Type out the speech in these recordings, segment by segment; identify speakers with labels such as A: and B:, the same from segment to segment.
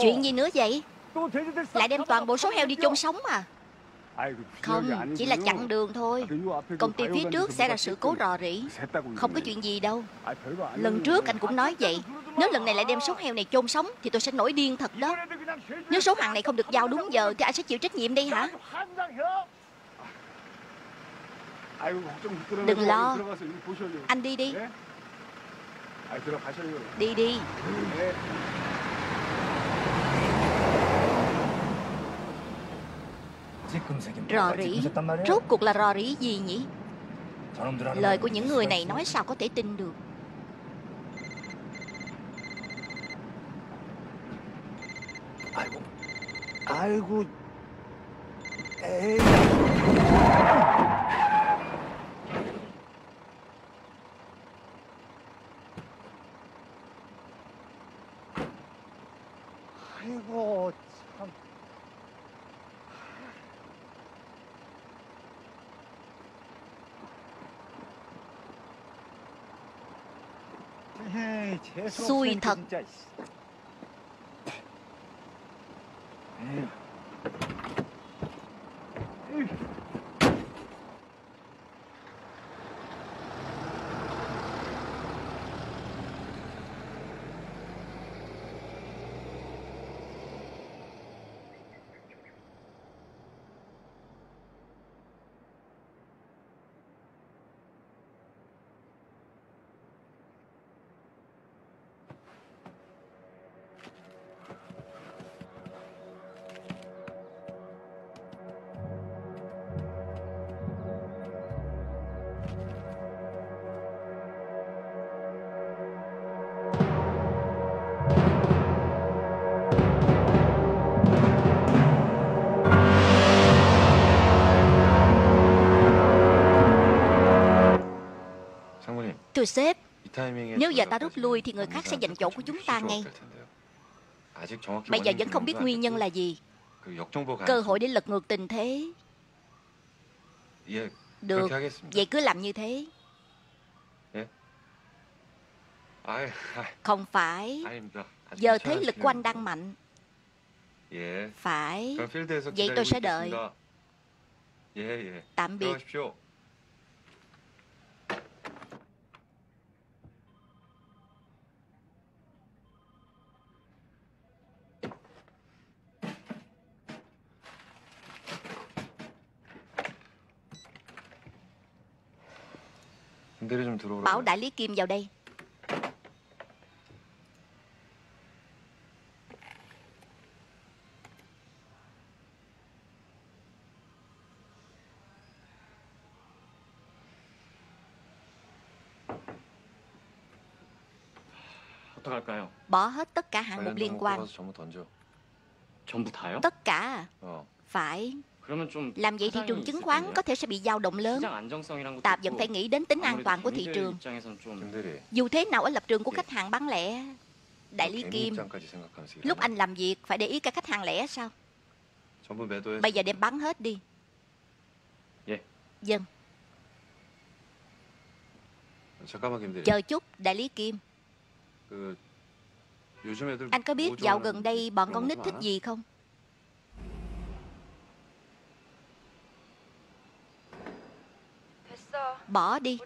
A: Chuyện gì nữa vậy? Lại đem toàn bộ số heo đi chôn sống à? Không, chỉ là chặn đường thôi. Công ty phía trước sẽ ra sự cố rò rỉ. Không có chuyện gì đâu. Lần trước anh cũng nói vậy. Nếu lần này lại đem số heo này chôn sống Thì tôi sẽ nổi điên thật đó. Nếu số hàng này không được giao đúng giờ Thì anh sẽ chịu trách nhiệm đây hả? Đừng lo. Anh đi đi. Đi đi Rò rỉ Rốt cuộc là rò rỉ gì nhỉ Lời của những người này nói sao có thể tin được
B: 아이고, 아이고, 에이.
A: xui thật. Thưa sếp Nếu giờ ta rút lui thì người khác sẽ giành chỗ của chúng ta ngay. Bây giờ vẫn không biết nguyên nhân là gì? Cơ hội để lật ngược tình thế. Được. Vậy cứ làm như thế. Không phải. Giờ thế lực của anh đang mạnh. Phải. Vậy tôi sẽ đợi. Tạm biệt.
C: 들어가십시오. 대리 좀 들어오라.
A: Bảo đại lý Kim vào đây
D: 어떡할까요?
A: Bỏ hết tất cả hạng mục
C: 관련
A: liên
C: 종목
A: quan
C: 뽑아서 전부 던져.
D: 전부 다요?
A: Tất cả à?
C: 어.
A: Phải
D: 그러면 좀
A: Làm vậy thị trường chứng khoán có thể sẽ bị dao động lớn. Tạp vẫn phải nghĩ đến tính an toàn của thị trường. Dù thế nào ở lập trường của khách hàng bán lẻ, đại lý Kim, lúc anh làm việc phải để ý cả khách hàng lẻ sao? Bây giờ đem bán hết đi. Dân.
C: Vâng.
A: Chờ chút, đại lý Kim. Anh có biết dạo gần đây bọn con nít thích gì không? Bỏ đi.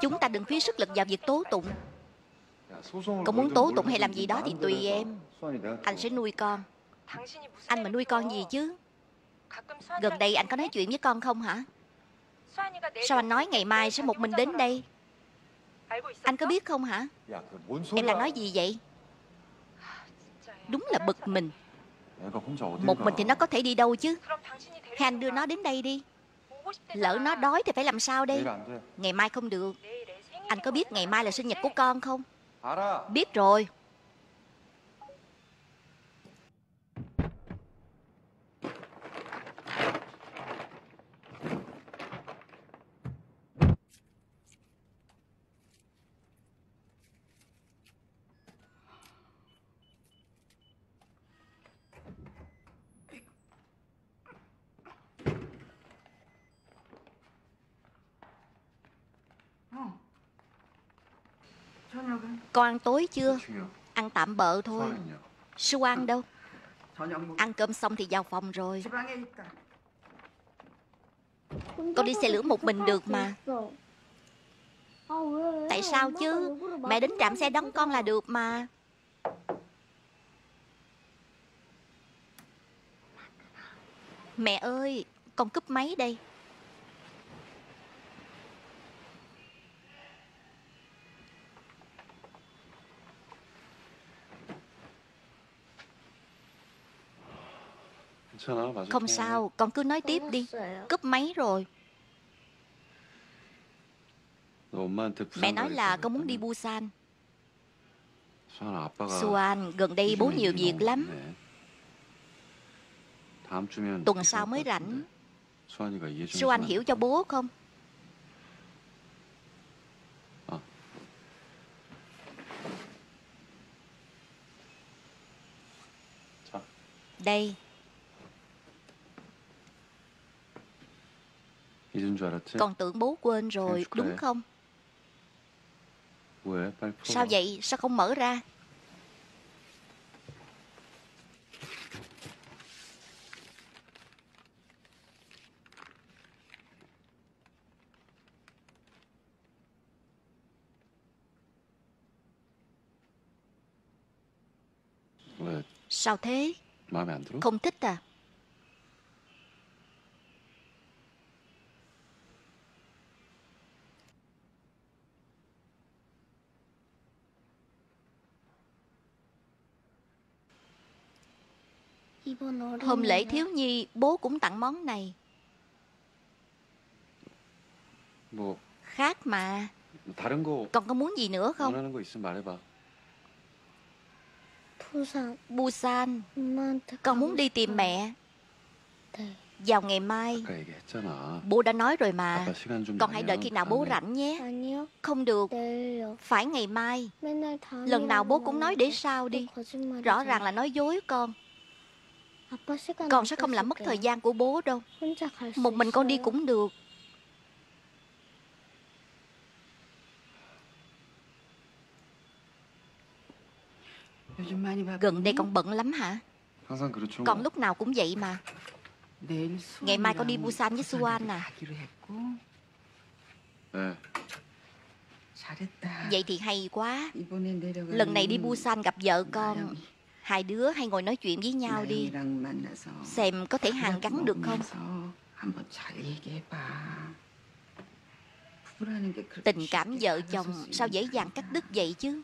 A: Chúng ta đừng phí sức lực vào việc tố tụng. Cậu muốn tố tụng hay làm gì đó thì tùy em. Anh sẽ nuôi con. Anh mà nuôi con gì chứ? Gần đây anh có nói chuyện với con không hả? Sao anh nói ngày mai sẽ một mình đến đây? Anh có biết không hả? Em đang nói gì vậy? Đúng là bực mình. Một mình thì nó có thể đi đâu chứ? Hay anh đưa nó đến đây đi? Lỡ nó đói thì phải làm sao đây Ngày mai không được. Anh có biết ngày mai là sinh nhật của con không? Biết rồi. Con ăn tối chưa? Ăn tạm bợ thôi. Sư ăn đâu? Ăn cơm xong thì vào phòng rồi. Con đi xe lửa một mình được mà. Tại sao chứ? Mẹ đến trạm xe đón con là được mà. Mẹ ơi, con cúp máy đây. Không sao, con cứ nói tiếp đi. Cúp máy rồi. Mẹ nói là con muốn đi Busan. Suan, gần đây bố nhiều việc lắm. Tuần sau mới rảnh. Suan hiểu cho bố không? Đây. Con tưởng bố quên rồi, đúng không? Sao vậy? Sao không mở ra? Sao thế? Không thích à? Hôm lễ thiếu nhi bố cũng tặng món này. Khác mà. Còn có muốn gì nữa không? Busan.
E: Busan.
A: Con muốn đi tìm mẹ. Vào ngày mai. Bố đã nói rồi mà. Con hãy đợi khi nào bố rảnh nhé. Không được. Phải ngày mai. Lần nào bố cũng nói để sao đi. Rõ ràng là nói dối con. Con sẽ không làm mất thời gian của bố đâu. Một mình con đi cũng được. Gần đây con bận lắm hả? Con lúc nào cũng vậy mà. Ngày mai con đi Busan với Suan à? Vậy thì hay quá. Lần này đi Busan gặp vợ con hai đứa hay ngồi nói chuyện với nhau đi. Xem có thể hàn gắn được không? Tình cảm vợ chồng sao dễ dàng cắt đứt vậy chứ?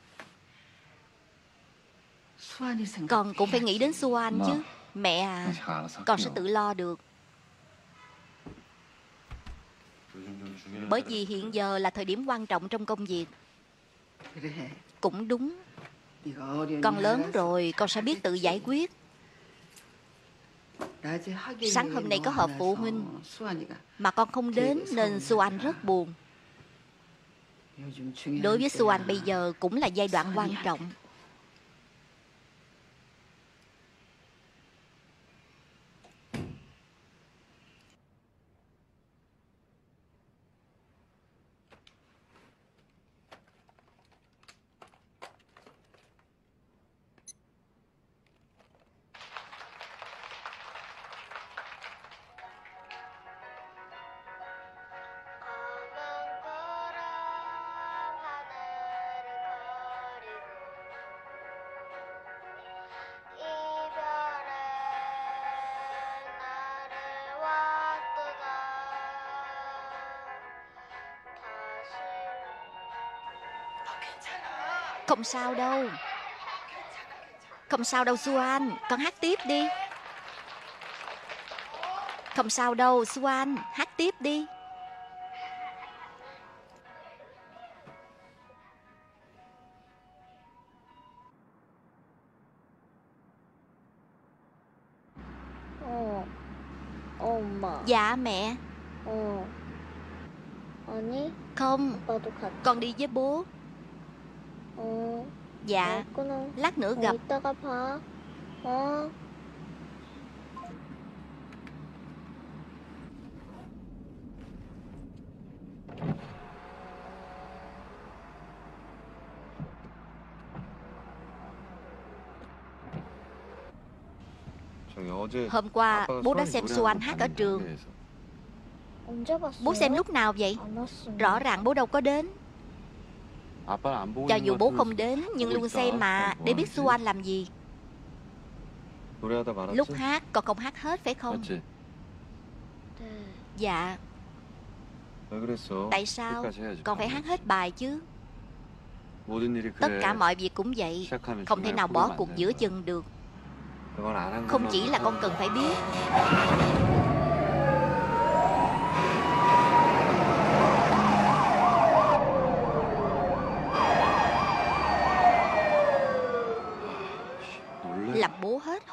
A: Con cũng phải nghĩ đến Suan chứ. Mẹ à Con sẽ tự lo được. Bởi vì hiện giờ là thời điểm quan trọng trong công việc. Cũng đúng. Con lớn rồi, con sẽ biết tự giải quyết. Sáng hôm nay có họp phụ huynh mà con không đến nên Su Anh rất buồn. Đối với
F: Su Anh
A: bây giờ cũng là giai đoạn quan trọng. Không sao đâu. Không sao đâu Suan Con hát tiếp đi. Không sao đâu Suan Hát tiếp đi. Dạ mẹ. Không. Con đi với bố. Dạ. Lát nữa gặp. Hôm qua bố đã xem Su Anh hát ở trường. Bố xem lúc nào vậy? Rõ ràng bố đâu có đến. Cho dù bố không đến Nhưng luôn xem mà Để biết
C: Su
A: Anh làm gì. Lúc hát còn không hát hết phải không? Dạ.
C: dạ.
A: Tại sao? Còn phải hát hết bài chứ. Tất cả mọi việc cũng vậy. Không thể nào bỏ cuộc giữa chừng được. Không chỉ là con cần phải biết.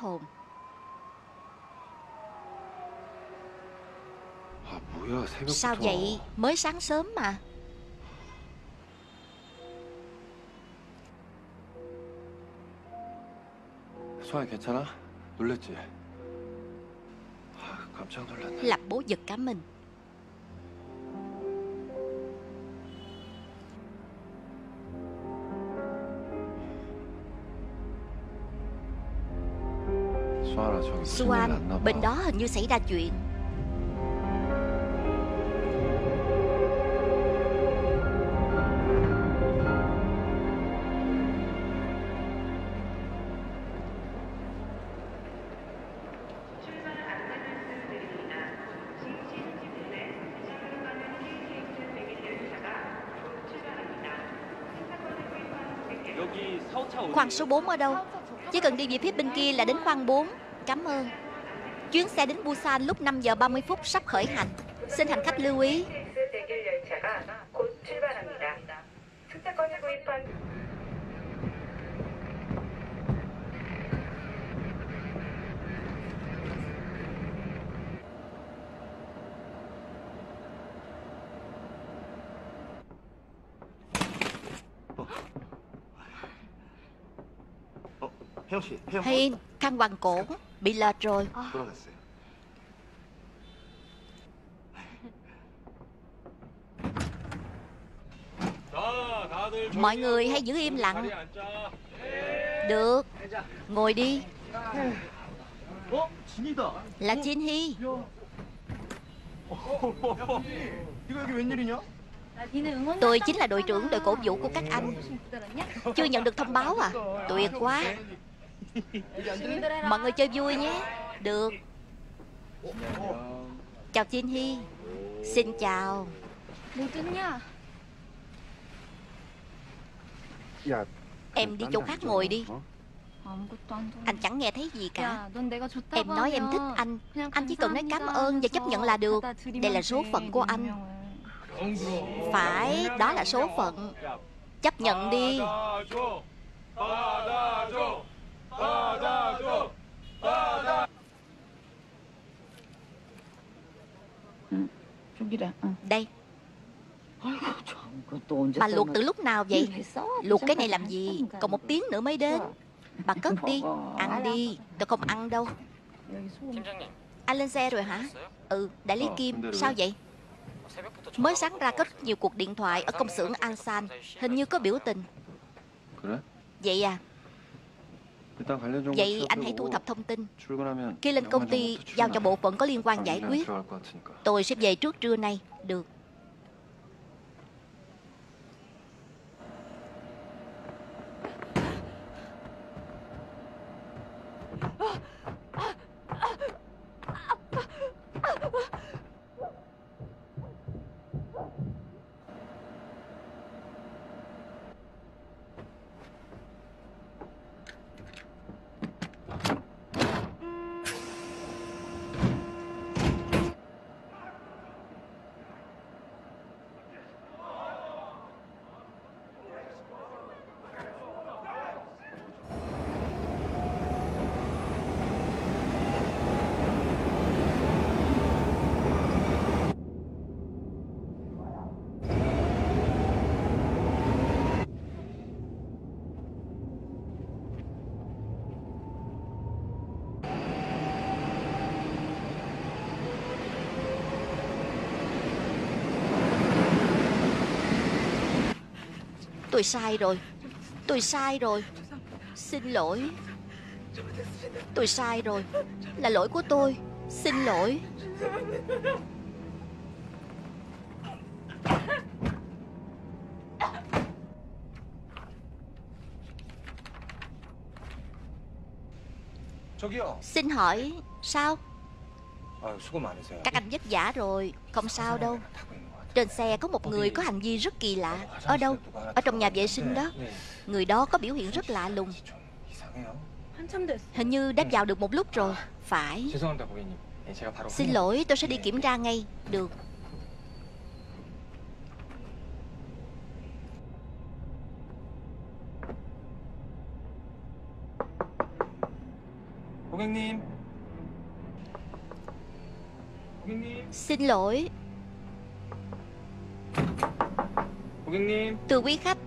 A: hồn
C: 아 뭐야 새벽부터.
A: Sao vậy Mới sáng sớm mà
C: 소아 괜찮아? 놀랬지? 아, 깜짝 놀랐네.
A: Làm bố giật cả mình Suan, bên đó hình như xảy ra chuyện Khoang số 4 ở đâu? Chỉ cần đi về phía bên kia là đến khoang 4 Cảm ơn. Chuyến xe đến Busan lúc 5 giờ 30 phút sắp khởi hành. Xin hành khách lưu ý. Hiên khăn hoàng cổ Bị lệch rồi. Mọi người hãy giữ im lặng. Được. Ngồi đi. Là
B: Chin Hy
A: Tôi chính là đội trưởng đội cổ vũ của các anh. Chưa nhận được thông báo à? Tuyệt quá. Mọi người chơi vui nhé. Được. Chào Jin Hy Xin chào.
E: Mua kính nha.
B: Dạ.
A: Em đi chỗ khác ngồi đi. Anh chẳng nghe thấy gì cả. Em nói em thích anh. Anh chỉ cần nói cảm ơn và chấp nhận là được. Đây là số phận của anh. Phải, đó là số phận. Chấp nhận đi. Đây. Bà luộc từ lúc nào vậy? Luộc cái này làm gì? Còn một tiếng nữa mới đến. Bà cất đi. Ăn đi. Tôi không ăn đâu. Anh lên xe rồi hả? Ừ đại lý Kim Sao vậy? Mới sáng ra có rất nhiều cuộc điện thoại Ở công xưởng An San Hình như có biểu tình. Vậy à? Vậy anh hãy thu thập thông tin. Khi lên công ty, giao cho bộ phận có liên quan giải quyết. Tôi sẽ về trước trưa nay. Được. Tôi sai rồi. Tôi sai rồi. Xin lỗi. Tôi sai rồi. Là lỗi của tôi. Xin lỗi. Xin hỏi Sao? Các anh vất vả rồi. Không sao đâu. Trên xe có một người có hành vi rất kỳ lạ. Ở đâu? Ở trong nhà vệ sinh đó. Người đó có biểu hiện rất lạ lùng. Hình như đã vào được một lúc rồi. Phải. Xin lỗi tôi sẽ đi kiểm tra ngay. Được. Xin lỗi.
D: 고객님.
A: Từ quý khách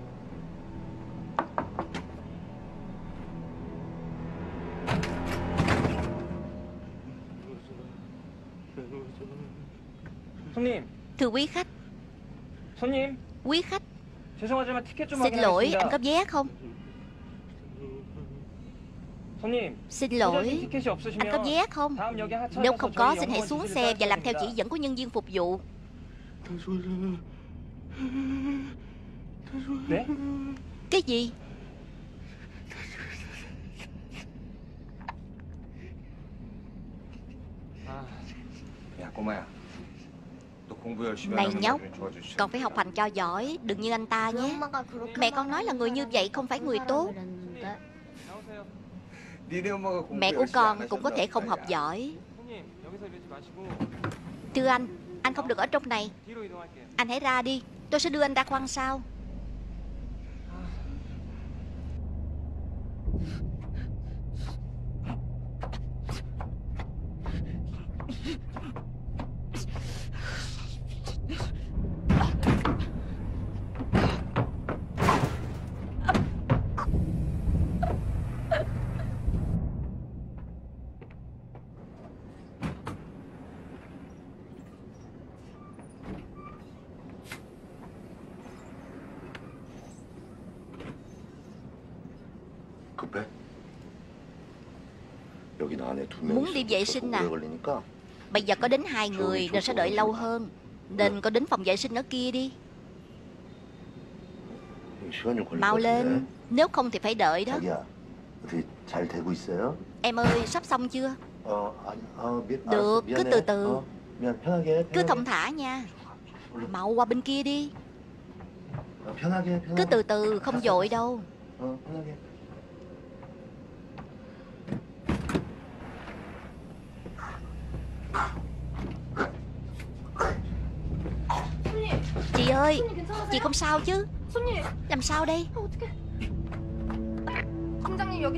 D: 손님.
A: Thưa quý khách
D: 손님.
A: Quý khách
D: 죄송하지만 티켓 좀
A: Xin lỗi
D: 확인하겠습니다.
A: anh có vé không
D: 손님.
A: Xin
D: 도저히
A: lỗi
D: 티켓이 없으시면
A: Anh có vé không
D: 다음 역에 하차하셔서
A: Nếu không có
D: 저희
A: xin hãy
D: 영무원
A: xuống
D: 지시를
A: xe Và làm theo
D: 따르셔야
A: chỉ
D: 됩니다.
A: dẫn của nhân viên phục vụ
D: Ré.
A: Cái gì? Này nhóc Con phải học hành cho giỏi Đừng như anh ta nhé. Mẹ con nói là người như vậy không phải người tốt. Mẹ của con cũng có thể không học giỏi. Thưa anh Anh không được ở trong này. Anh hãy ra đi. Tôi sẽ đưa anh ra khoang sau. Muốn đi vệ sinh
G: nè. À?
A: Bây giờ có đến hai người nên sẽ đợi lâu hơn. Nên có đến phòng vệ sinh ở kia đi. Mau lên. Nếu không thì phải đợi đó. Em ơi sắp xong chưa? Được cứ từ từ. Cứ thông thả nha. Mau qua bên kia đi. Cứ từ từ không vội đâu. Chị không sao chứ? Làm sao đây?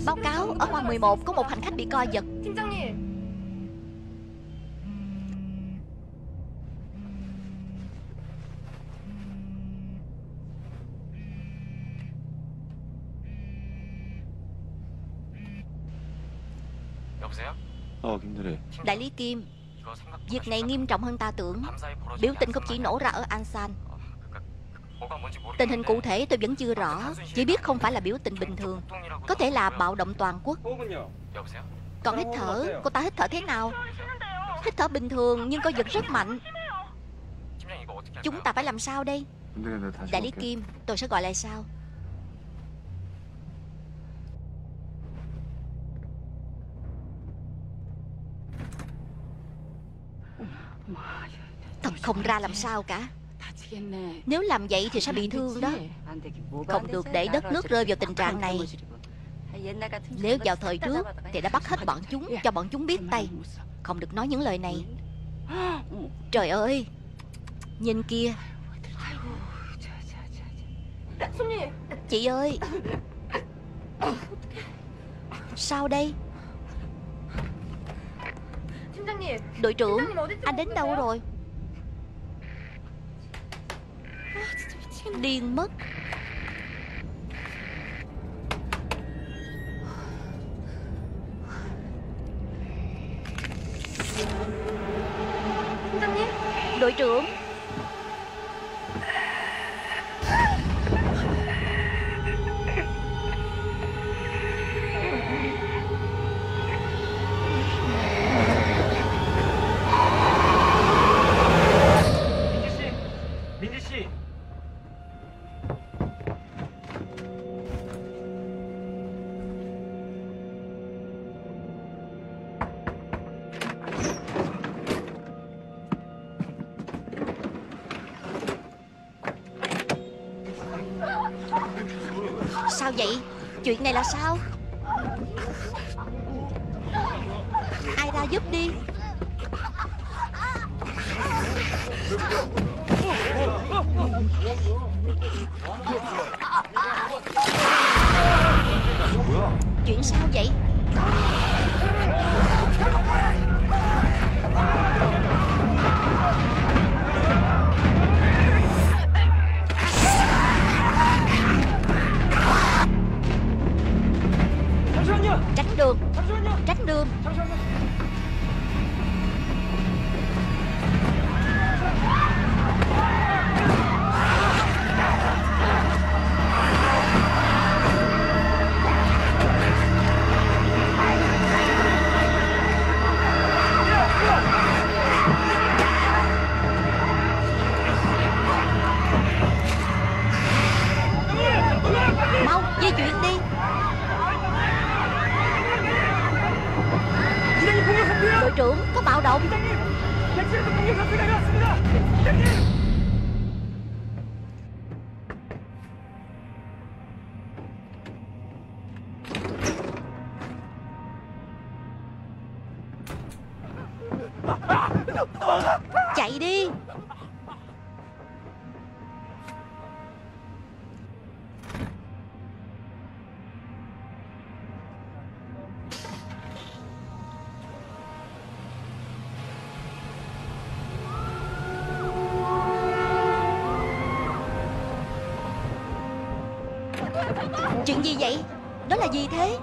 A: Báo cáo ở khoa 11 có một hành khách bị co giật. Đại lý Kim Việc này nghiêm trọng hơn ta tưởng. Biểu tình không chỉ nổ ra ở Ansan Tình hình cụ thể tôi vẫn chưa rõ Chỉ biết không phải là biểu tình bình thường. Có thể là bạo động toàn quốc. Còn hít thở, cô ta hít thở thế nào? Hít thở bình thường nhưng có giật rất mạnh. Chúng ta phải làm sao đây? Đại lý Kim, tôi sẽ gọi lại sau. Thật không ra làm sao cả. Nếu làm vậy thì sẽ bị thương đó. Không được để đất nước rơi vào tình trạng này. Nếu vào thời trước Thì đã bắt hết bọn chúng Cho bọn chúng biết tay. Không được nói những lời này. Trời ơi Nhìn kia Chị ơi. Sao đây? Đội trưởng Anh đến đâu rồi? điên mất. Đội trưởng. là sao? Ai ra giúp đi? Chuyện sao vậy? Chuyện gì vậy? Đó là gì thế?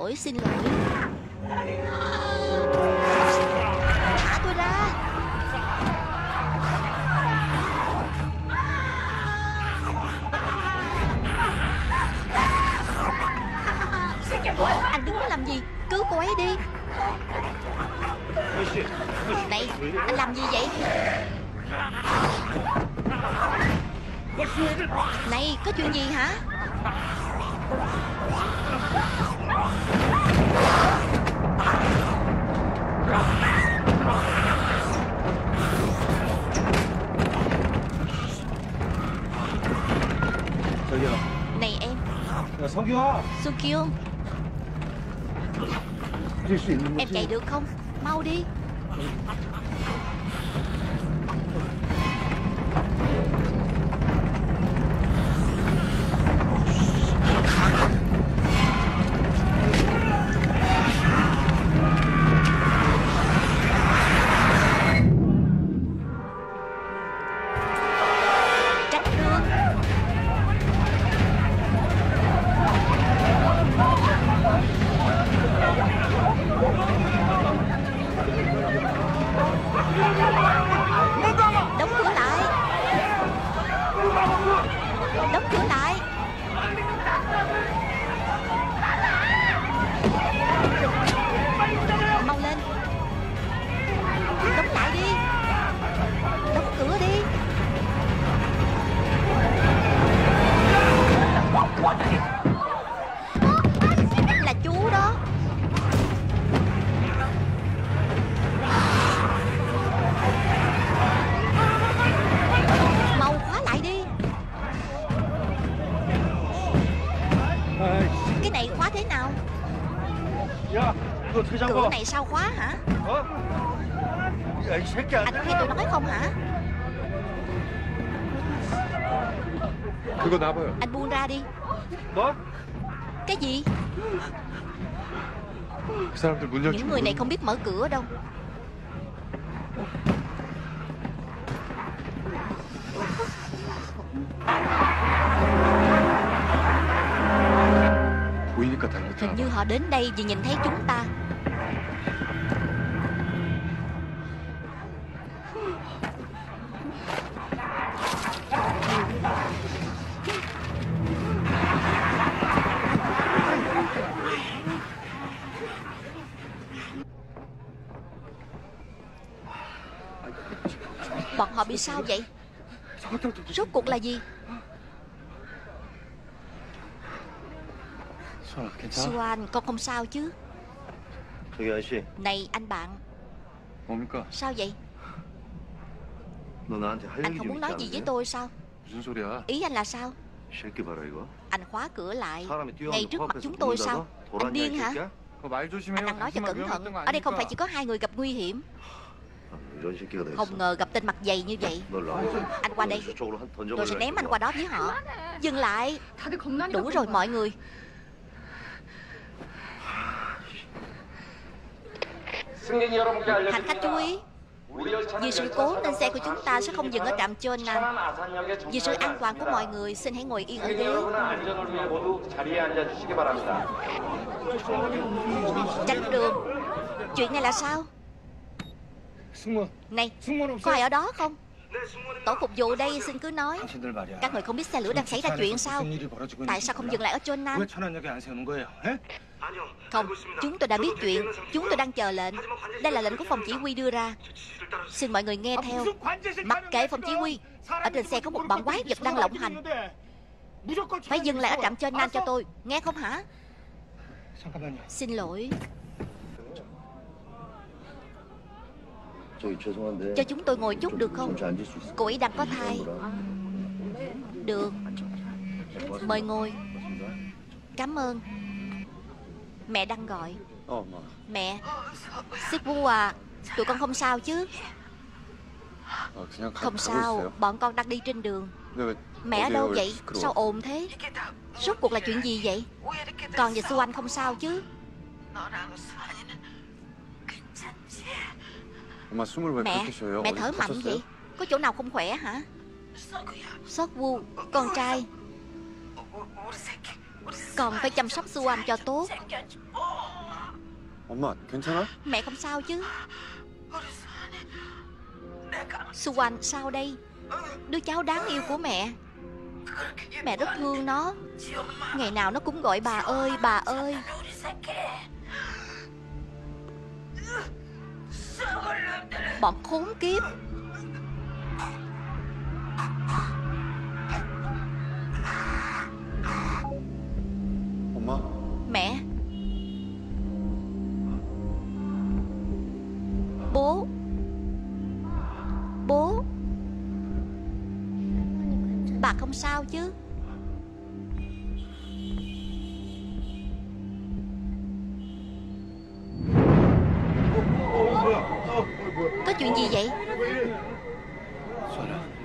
A: lỗi xin lỗi. Sukio Em chạy được không? Mau đi. cái gì? Những người này không biết mở cửa đâu. Hình như họ đến đây vì nhìn thấy chúng ta sao vậy? Rốt cuộc là gì? Xuan con không sao chứ. Này anh bạn. Sao vậy? Anh không muốn nói gì với tôi sao? Ý anh là sao? Anh khóa cửa lại. Ngay trước mặt chúng tôi sao? Anh điên hả? Anh đang nói cho cẩn thận. Ở đây không phải chỉ có hai người gặp nguy hiểm. Không ngờ gặp tên mặt dày như vậy. Anh qua đây. Tôi sẽ ném anh qua đó với họ. Dừng lại. Đủ rồi mọi người. Hành khách chú ý. Vì sự cố nên xe của chúng ta sẽ không dừng ở trạm trên nè Vì sự an toàn của mọi người Xin hãy ngồi yên ở ghế. Tránh đường. Chuyện này là sao? Này Có ai ở đó không? Tổ phục vụ đây xin cứ nói. Các người không biết xe lửa đang xảy ra chuyện sao. Tại sao không dừng lại ở
C: Chôn Nam?
A: Không Chúng tôi đã biết chuyện. Chúng tôi đang chờ lệnh. Đây là lệnh của phòng chỉ huy đưa ra. Xin mọi người nghe theo. Mặc kệ phòng chỉ huy. Ở trên xe có một bọn quái vật đang lộng hành. Phải dừng lại ở trạm Chôn Nam cho tôi. Nghe không hả? Xin lỗi. Cho chúng tôi ngồi chút được không? Cô ấy đang có thai. Được. Mời ngồi. Cảm ơn. Mẹ đang gọi. Mẹ. Sipu à Tụi con không sao chứ? Không sao, Bọn con đang đi trên đường. Mẹ ở đâu vậy? Sao ồn thế? Rốt cuộc là chuyện gì vậy? Còn và Su Anh không sao chứ? Mẹ, mẹ thở mạnh vậy? Có chỗ nào không khỏe hả? Sót Wu, con trai. Còn phải chăm sóc Su cho tốt. Mẹ không sao chứ? Su sao đây? Đứa cháu đáng yêu của mẹ. Mẹ rất thương nó. Ngày nào nó cũng gọi bà ơi, bà ơi. Bọn khốn kiếp? Mẹ. Bố. Bố. Bà không sao chứ chuyện gì vậy?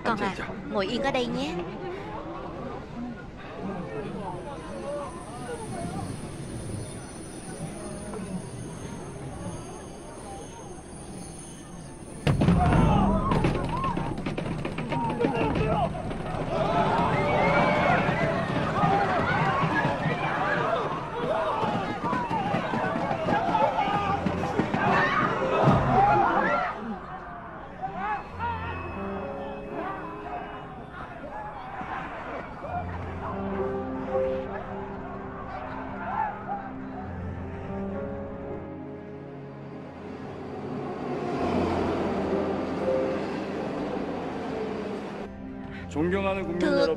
A: Con à Ngồi yên ở đây nhé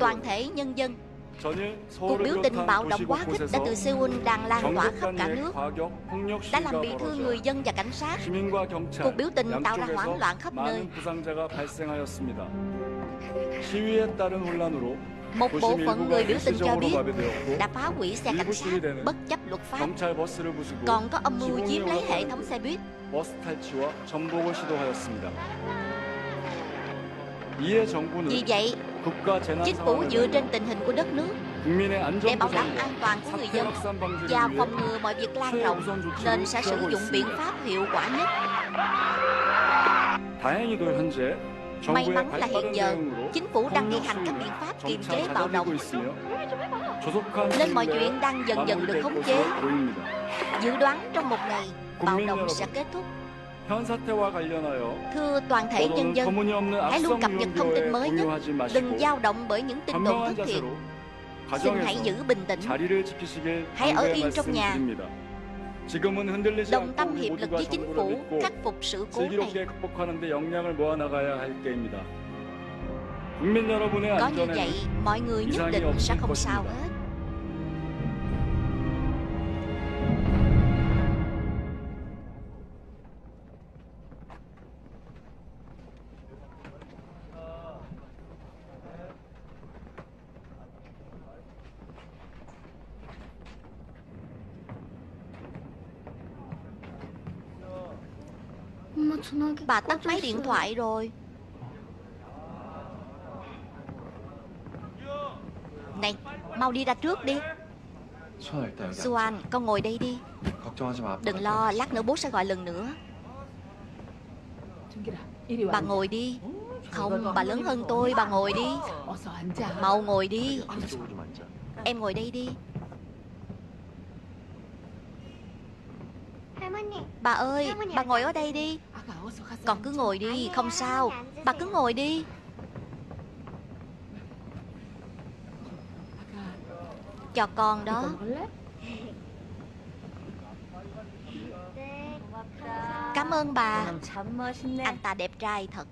A: toàn thể nhân dân. Cuộc biểu tình bạo động quá khích đã từ Seoul đang lan tỏa khắp cả nước, đã làm bị thương người dân và cảnh sát. Cuộc biểu tình tạo ra hoảng loạn khắp nơi. Một bộ phận người biểu tình cho biết đã phá hủy xe cảnh sát bất chấp luật pháp, còn có âm mưu chiếm lấy hệ thống xe buýt. Vì vậy, Chính phủ dựa trên tình hình của đất nước để bảo đảm an toàn của người dân và phòng ngừa mọi việc lan rộng nên sẽ sử dụng biện pháp hiệu quả nhất. May mắn là hiện giờ chính phủ đang thi hành các biện pháp kiềm chế bạo động nên mọi chuyện đang dần dần được khống chế. Dự đoán trong một ngày bạo động sẽ kết thúc. Thưa toàn thể nhân dân, hãy luôn cập nhật thông tin mới nhất, đừng dao động bởi những tin đồn thất thiệt. Xin hãy giữ bình tĩnh, hãy ở yên trong nhà. Đồng tâm hiệp lực với chính phủ khắc phục sự cố này. Có như vậy, mọi người nhất định sẽ không sao hết. Bà tắt máy điện thoại rồi. Này, mau đi ra trước đi. Suan, con ngồi đây đi. Đừng lo, lát nữa bố sẽ gọi lần nữa. Bà ngồi đi. Không, bà lớn hơn tôi, bà ngồi đi. Mau ngồi đi. Em ngồi đây đi. Bà ơi, bà ngồi ở đây đi. Con cứ ngồi đi, không sao. Bà cứ ngồi đi. Cho con đó. Cảm ơn bà. Anh ta đẹp trai thật.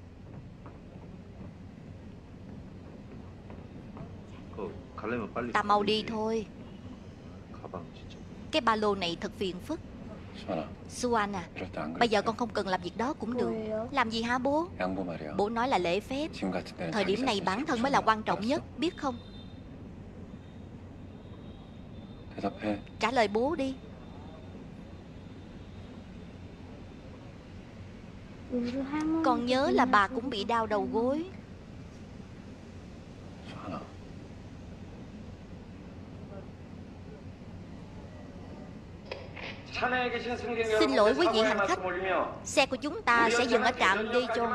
A: Ta mau đi thôi. Cái ba lô này thật phiền phức. Suan à Bây giờ con không cần làm việc đó cũng được. Làm gì hả bố? Bố nói là lễ phép. Thời điểm này bản thân mới là quan trọng nhất Biết không? Trả lời bố đi. Con nhớ là bà cũng bị đau đầu gối. Xin lỗi quý vị hành khách. Xe của chúng ta sẽ dừng ở trạm
H: Dijon.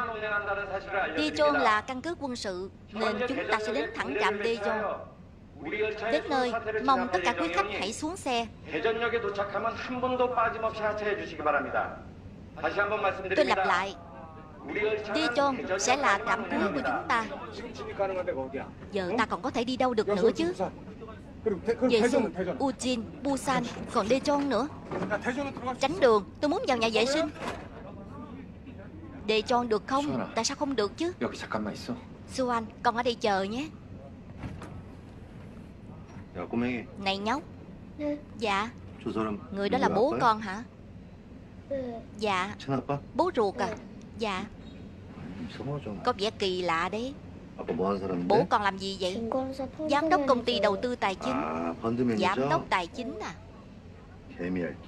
H: Dijon
A: là căn cứ quân sự Nên chúng ta sẽ đến thẳng trạm
H: Dijon.
A: Đến nơi, mong tất cả quý khách hãy xuống xe. Tôi lặp lại.
H: Dijon
A: sẽ là trạm cuối của chúng ta. Giờ ta còn có thể đi đâu được nữa chứ?
I: Về
A: Ujin, Busan Còn Daejeon nữa. Tránh đường, tôi muốn vào nhà vệ sinh. Daejeon được không? Tại sao không được chứ? Suan, con ở đây chờ nhé. Này nhóc. Dạ. Người đó là bố con hả? Dạ. Bố ruột à? Dạ. Có vẻ kỳ lạ đấy. Bố còn làm gì vậy? Giám đốc công ty đầu tư tài chính. Giám đốc tài chính à?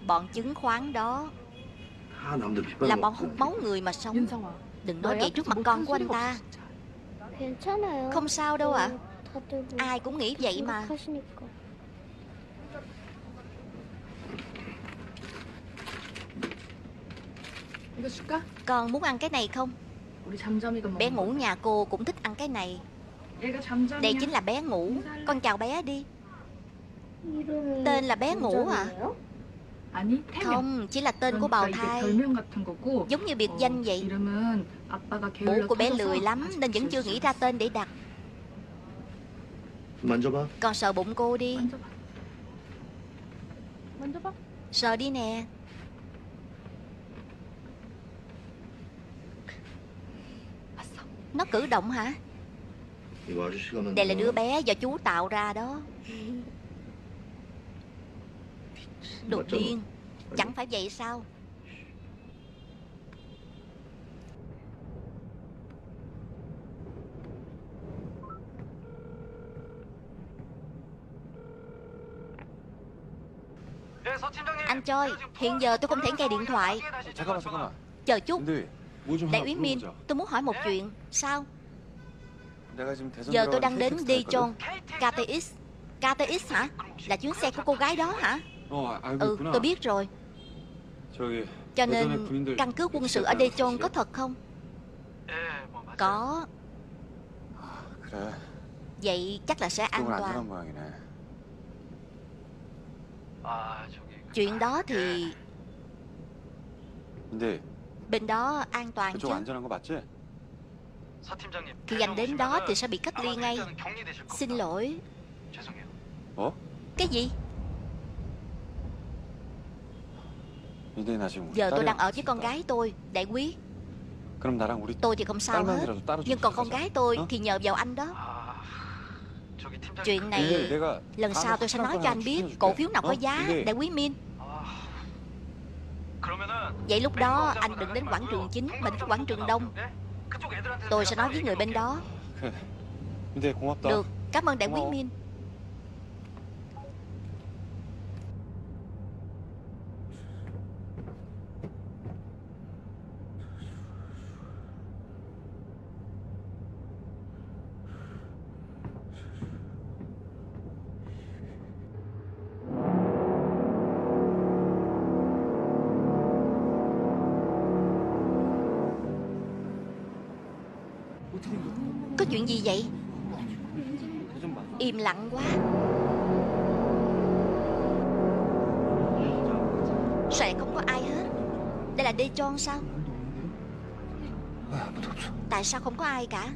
A: Bọn chứng khoán đó Là bọn hút máu người mà sống. Đừng nói vậy trước mặt con của anh ta. Không sao đâu ạ. À. Ai cũng nghĩ vậy mà. Con muốn ăn cái này không? Bé ngủ nhà cô cũng thích ăn cái này. Đây chính là bé ngủ. Con chào bé đi. Tên là bé ngủ à? Không, chỉ là tên của bào thai. Giống như biệt danh vậy. Bố của bé lười lắm Nên vẫn chưa nghĩ ra tên để đặt. Con sợ bụng cô đi. Sờ đi nè. Nó cử động hả? Đây là đứa bé do chú tạo ra đó.
G: Đột
A: điên Chẳng phải vậy sao? Anh Choi, Hiện giờ tôi không thể nghe điện thoại.
B: Ờ,
A: Chờ chút. Đại úy Min Tôi muốn hỏi một chuyện. Sao? Giờ tôi đang đến
B: đi Dijon
A: KTX KTX hả? Là chuyến xe của cô gái đó hả? Ừ tôi biết rồi. Cho nên căn cứ quân sự ở đi Dijon có thật không? Có. Vậy chắc là sẽ an toàn. Chuyện đó thì Bên đó an toàn chứ. khi anh đến đó thì sẽ bị cách ly ngay. Xin lỗi. Cái gì? Giờ tôi đang ở với con gái tôi Đại quý. Tôi thì không sao hết. Nhưng còn con gái tôi thì nhờ vào anh đó. Chuyện này Lần sau tôi sẽ nói cho anh biết Cổ phiếu nào có giá Đại quý Min. Vậy lúc đó anh đừng đến quảng trường chính Mà đến quảng trường đông. Tôi sẽ nói với người bên đó. Được, cảm ơn đại quý Min lặng quá. Lại không có ai hết. Đây là Daejeon sao? Tại sao không có ai cả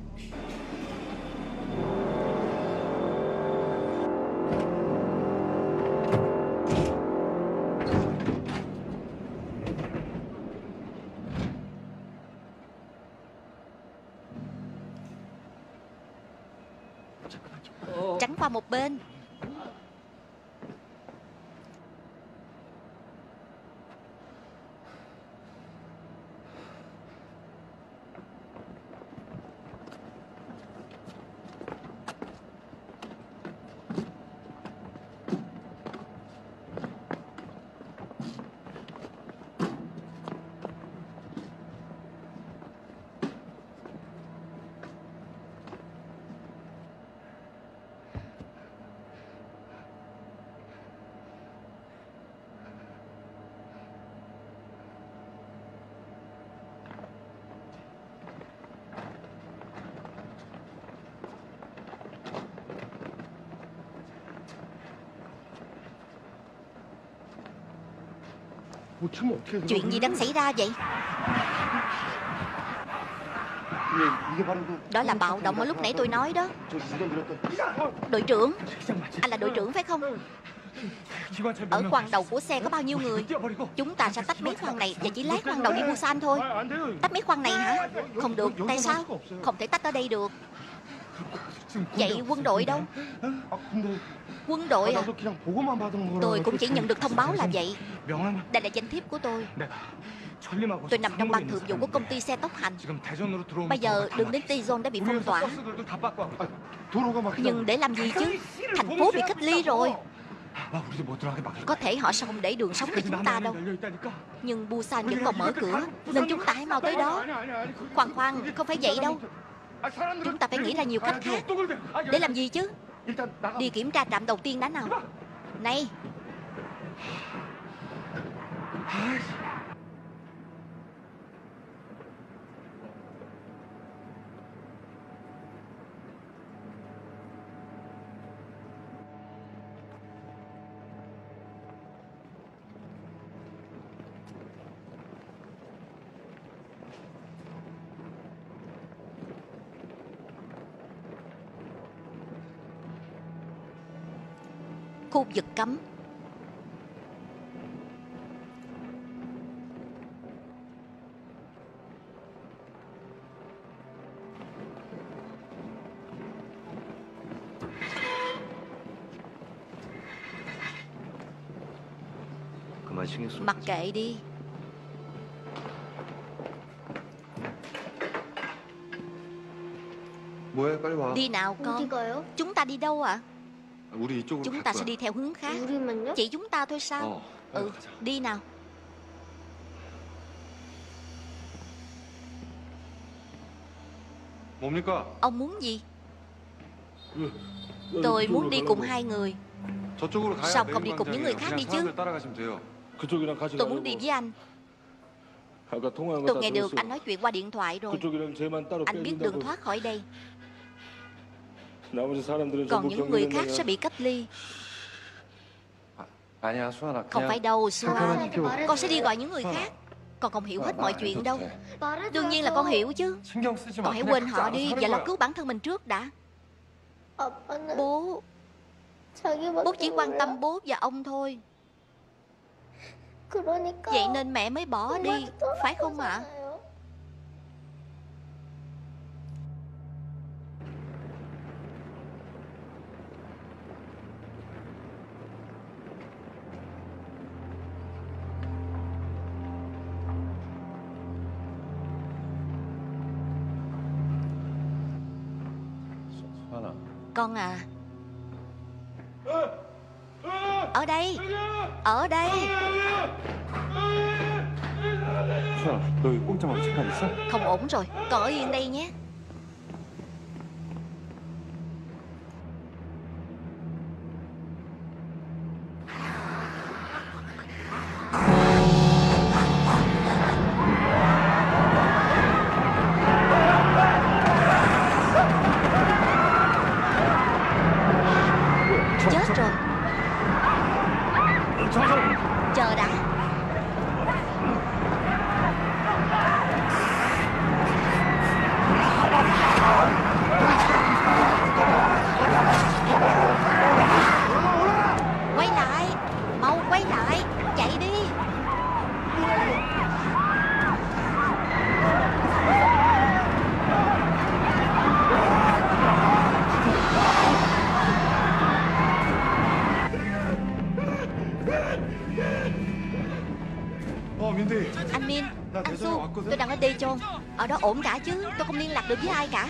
A: Tránh qua một bên. Chuyện gì đang xảy ra vậy? Đó. Là bạo động mà lúc nãy tôi nói đó. Đội trưởng. Anh là đội trưởng phải không? Ở quan đầu của xe có bao nhiêu người? Chúng ta sẽ tách mấy khoang này Và chỉ lát khoang đầu đi Busan thôi. Tách mấy khoang này hả? Không được. Tại sao? Không thể tách ở đây được. Vậy quân đội đâu? Quân đội à? Tôi cũng chỉ nhận được thông báo là vậy. Đây là danh thiếp của tôi. Tôi nằm trong ban thường vụ của công ty xe tốc hành. Bây giờ đường đến Tizon đã bị phong tỏa. Nhưng để làm gì chứ? Thành phố bị cách ly rồi. Có thể họ sẽ không để đường sống cho chúng ta đâu. Nhưng Busan vẫn còn mở cửa. Nên chúng ta hãy mau tới đó. Khoan khoan, không phải vậy đâu. Chúng ta phải nghĩ ra nhiều cách khác. Để làm gì chứ? Đi kiểm tra trạm đầu tiên đã nào. Này. cấm. Mặc kệ đi. Đi nào con. Chúng ta đi đâu ạ?
B: à?
A: Chúng ta sẽ đi theo hướng khác. Chỉ chúng ta thôi sao? Ừ, đi nào. Ông muốn gì? Tôi muốn đi cùng hai người. Sao không đi cùng những người khác đi chứ? Tôi muốn đi với anh. Tôi nghe được anh nói chuyện qua điện thoại rồi. Anh biết đường thoát khỏi đây. Còn những người khác sẽ bị cách ly. Không phải đâu Suan Con sẽ đi gọi những người khác. Con không hiểu hết mọi chuyện đâu. Đương nhiên là con hiểu chứ. Con hãy quên họ đi Và lo cứu bản thân mình trước đã. Bố. Bố chỉ quan tâm bố và ông thôi. Vậy nên mẹ mới bỏ đi Phải không ạ?
B: À?
A: con à. Ở đây Ở đây.
B: Tôi cũng chẳng làm sao?
A: Không ổn rồi Con ở yên đây nhé. Ổn cả chứ? Tôi không liên lạc được với ai cả.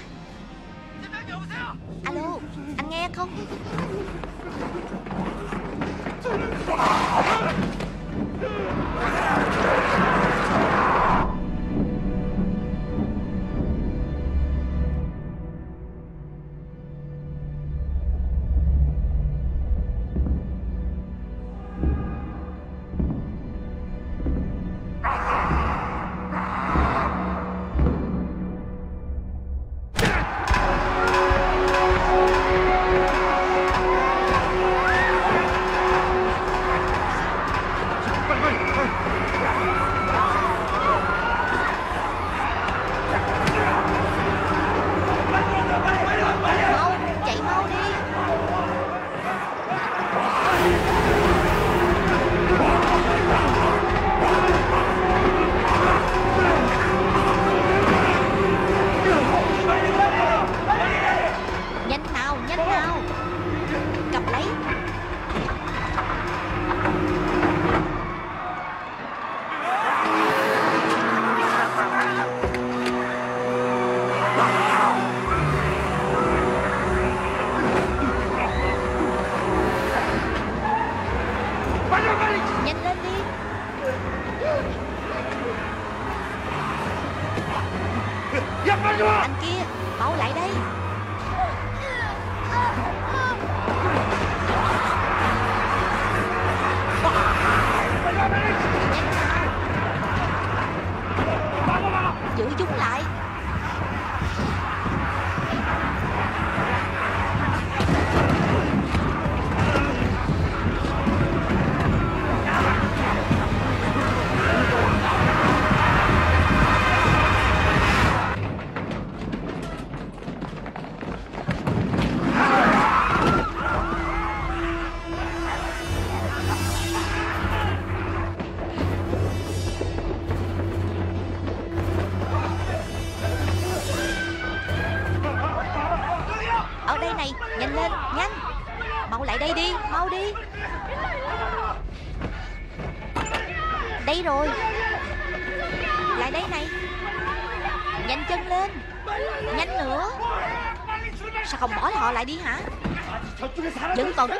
A: Alo, Anh nghe không?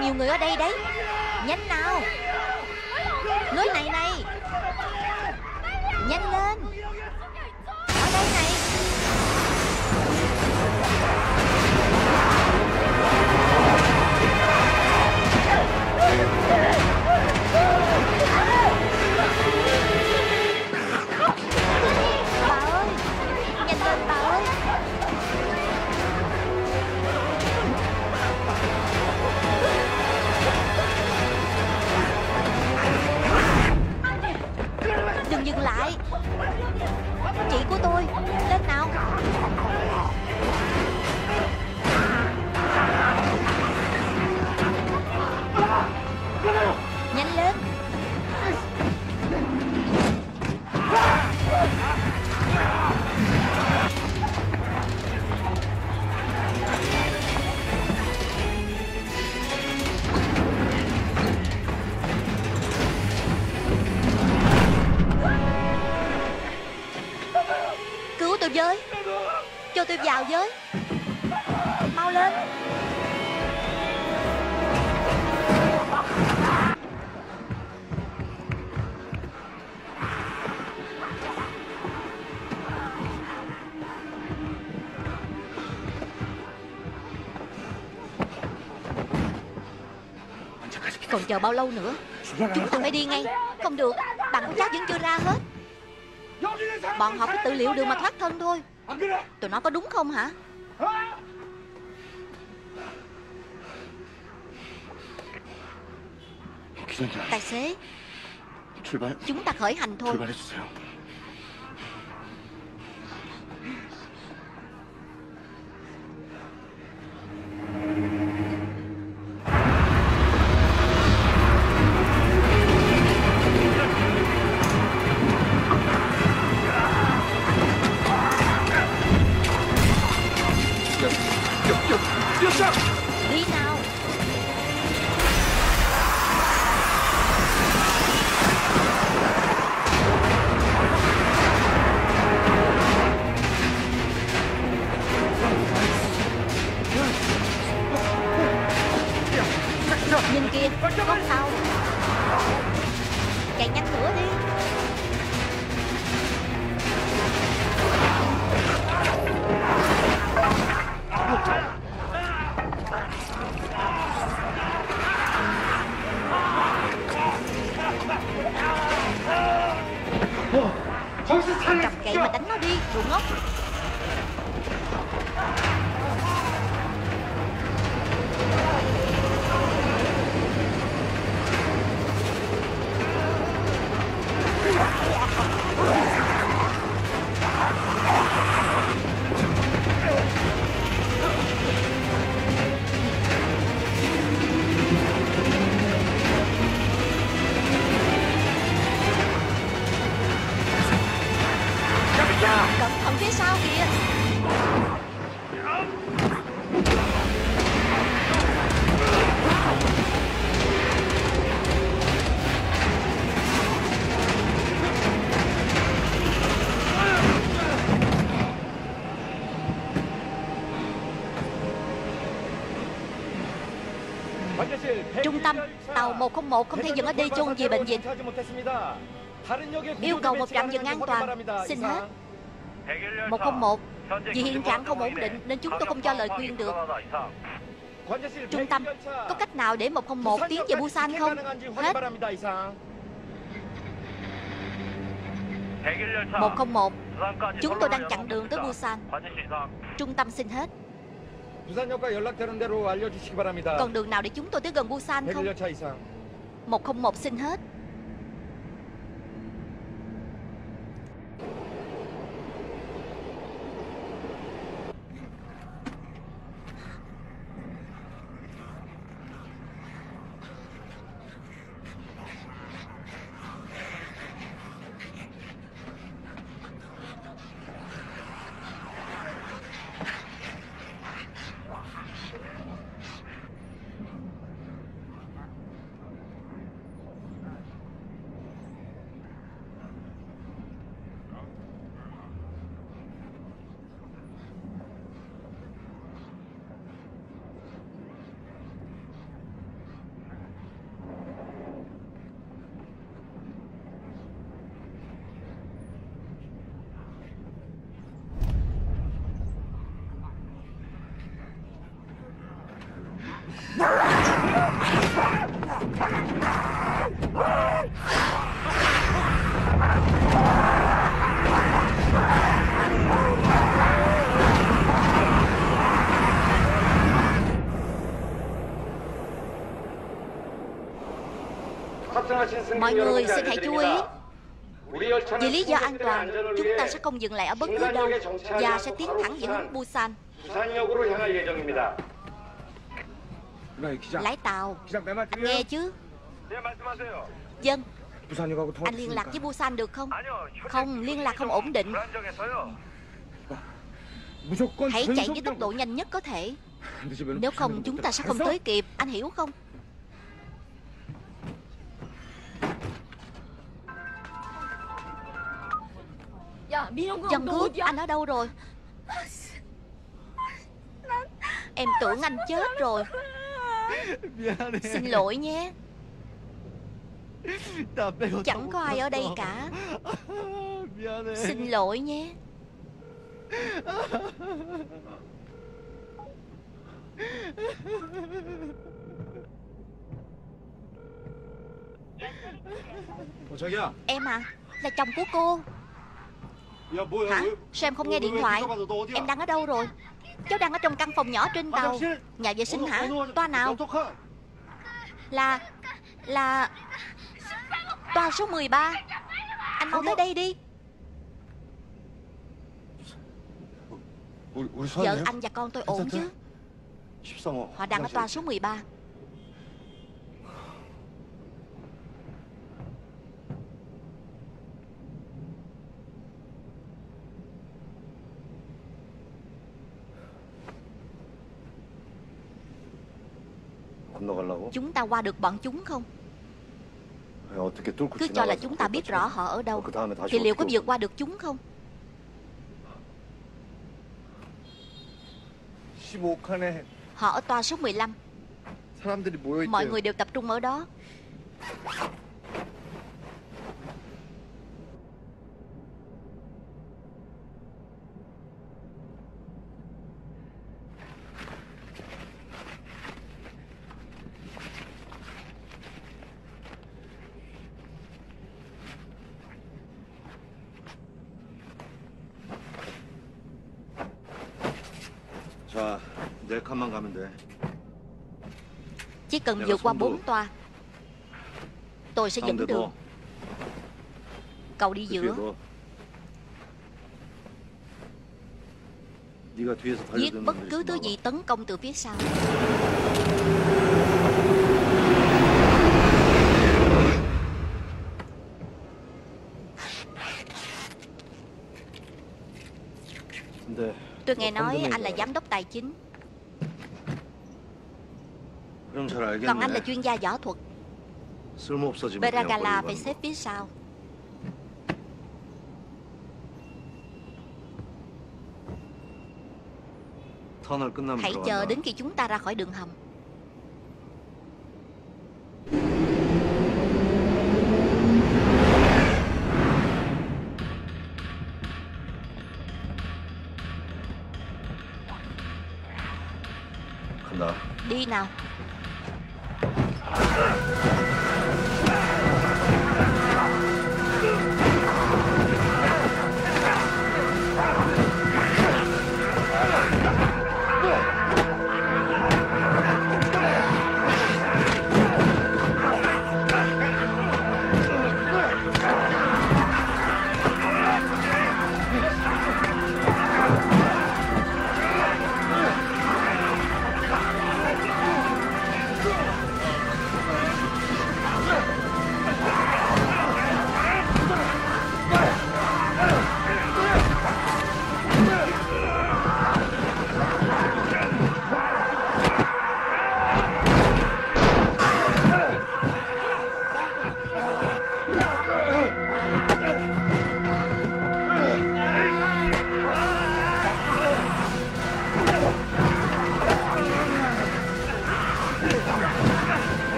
A: Nhiều người ở đây đấy. Giờ bao lâu nữa? Chúng ta phải đi ngay. Không được bạn của cháu vẫn chưa ra hết. Bọn họ phải tự liệu đường mà thoát thân thôi. Tụi nó có đúng không hả? Tài xế Chúng ta khởi hành thôi. một không thể dừng ở đi chung vì bệnh dịch Yêu cầu một trạm dừng an toàn Xin hết 101 Vì hiện trạng không ổn định nên chúng tôi không cho lời khuyên được Trung tâm Có cách nào để 101 tiến về Busan không? Hết 101 Chúng tôi đang chặn đường tới Busan Trung tâm xin hết Còn đường nào để chúng tôi tới gần Busan không?
C: 101
A: xin hết. Mọi người xin hãy chú ý. Vì lý do an toàn Chúng ta sẽ không dừng lại ở bất cứ đâu Và sẽ tiến thẳng về hướng Busan. Lái tàu. Anh nghe chứ? Dân Anh liên lạc với Busan được không? Không liên lạc không ổn định. Hãy chạy với tốc độ nhanh nhất có thể. Nếu không chúng ta sẽ không tới kịp. Anh hiểu không? Dân cướp Anh ở đâu rồi? Em tưởng anh chết rồi. Xin lỗi nhé. Chẳng có ai ở đây cả. Xin lỗi nhé. Em à Là chồng của cô Hả? Sao em không nghe điện thoại? Em đang ở đâu rồi? Cháu đang ở trong căn phòng nhỏ trên tàu. Nhà vệ sinh hả? Toa nào? Là Là Toa số 13 Anh mau tới đây đi. Vợ anh và con tôi ổn chứ? Họ đang ở toa số 13 Chúng ta qua được bọn chúng không? Cứ cho là chúng ta biết rõ họ ở đâu. Thì liệu có vượt qua được chúng không? Họ ở toa số 15 Mọi người đều tập trung ở đó Chỉ cần vượt qua bốn toa Tôi sẽ dẫn đường. Cậu đi giữa. Giết bất cứ thứ gì tấn công từ phía sau. Tôi nghe nói anh là giám đốc tài chính. Còn anh là chuyên gia võ thuật. Beragala phải xếp phía sau. Hãy chờ đến khi chúng ta ra khỏi đường hầm. Đi nào.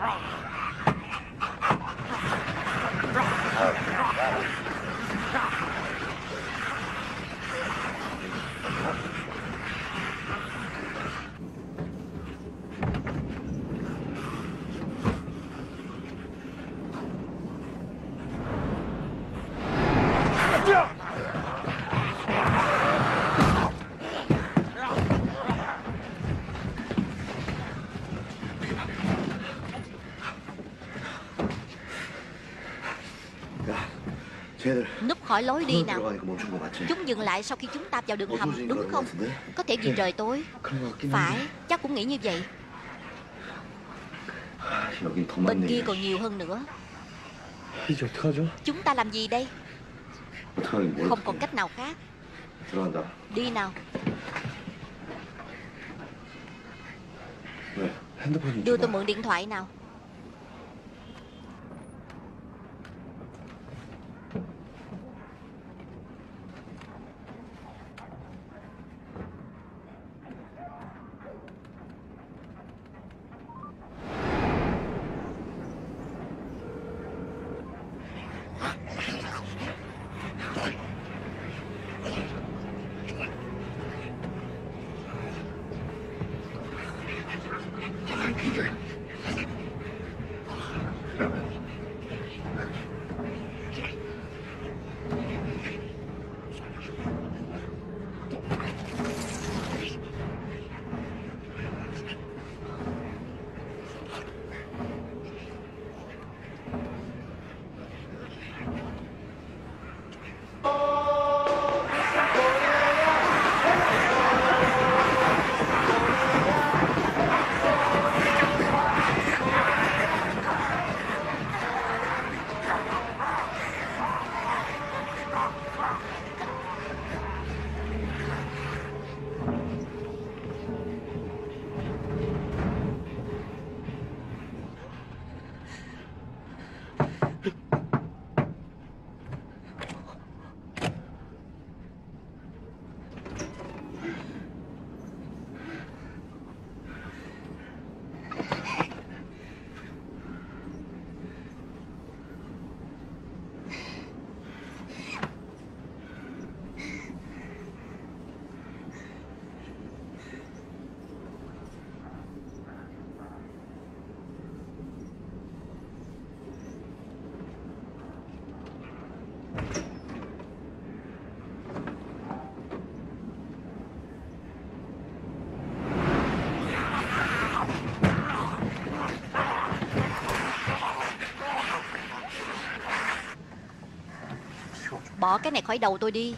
A: Ah. khỏi lối đi nào. Chúng dừng lại sau khi chúng ta vào đường hầm Đúng không? Có thể vì trời tối. Phải, chắc cũng nghĩ như vậy. Bên kia còn nhiều hơn nữa. Chúng ta làm gì đây? Không còn cách nào khác. Đi nào. Đưa tôi mượn điện thoại nào. Bỏ cái này khỏi đầu tôi đi.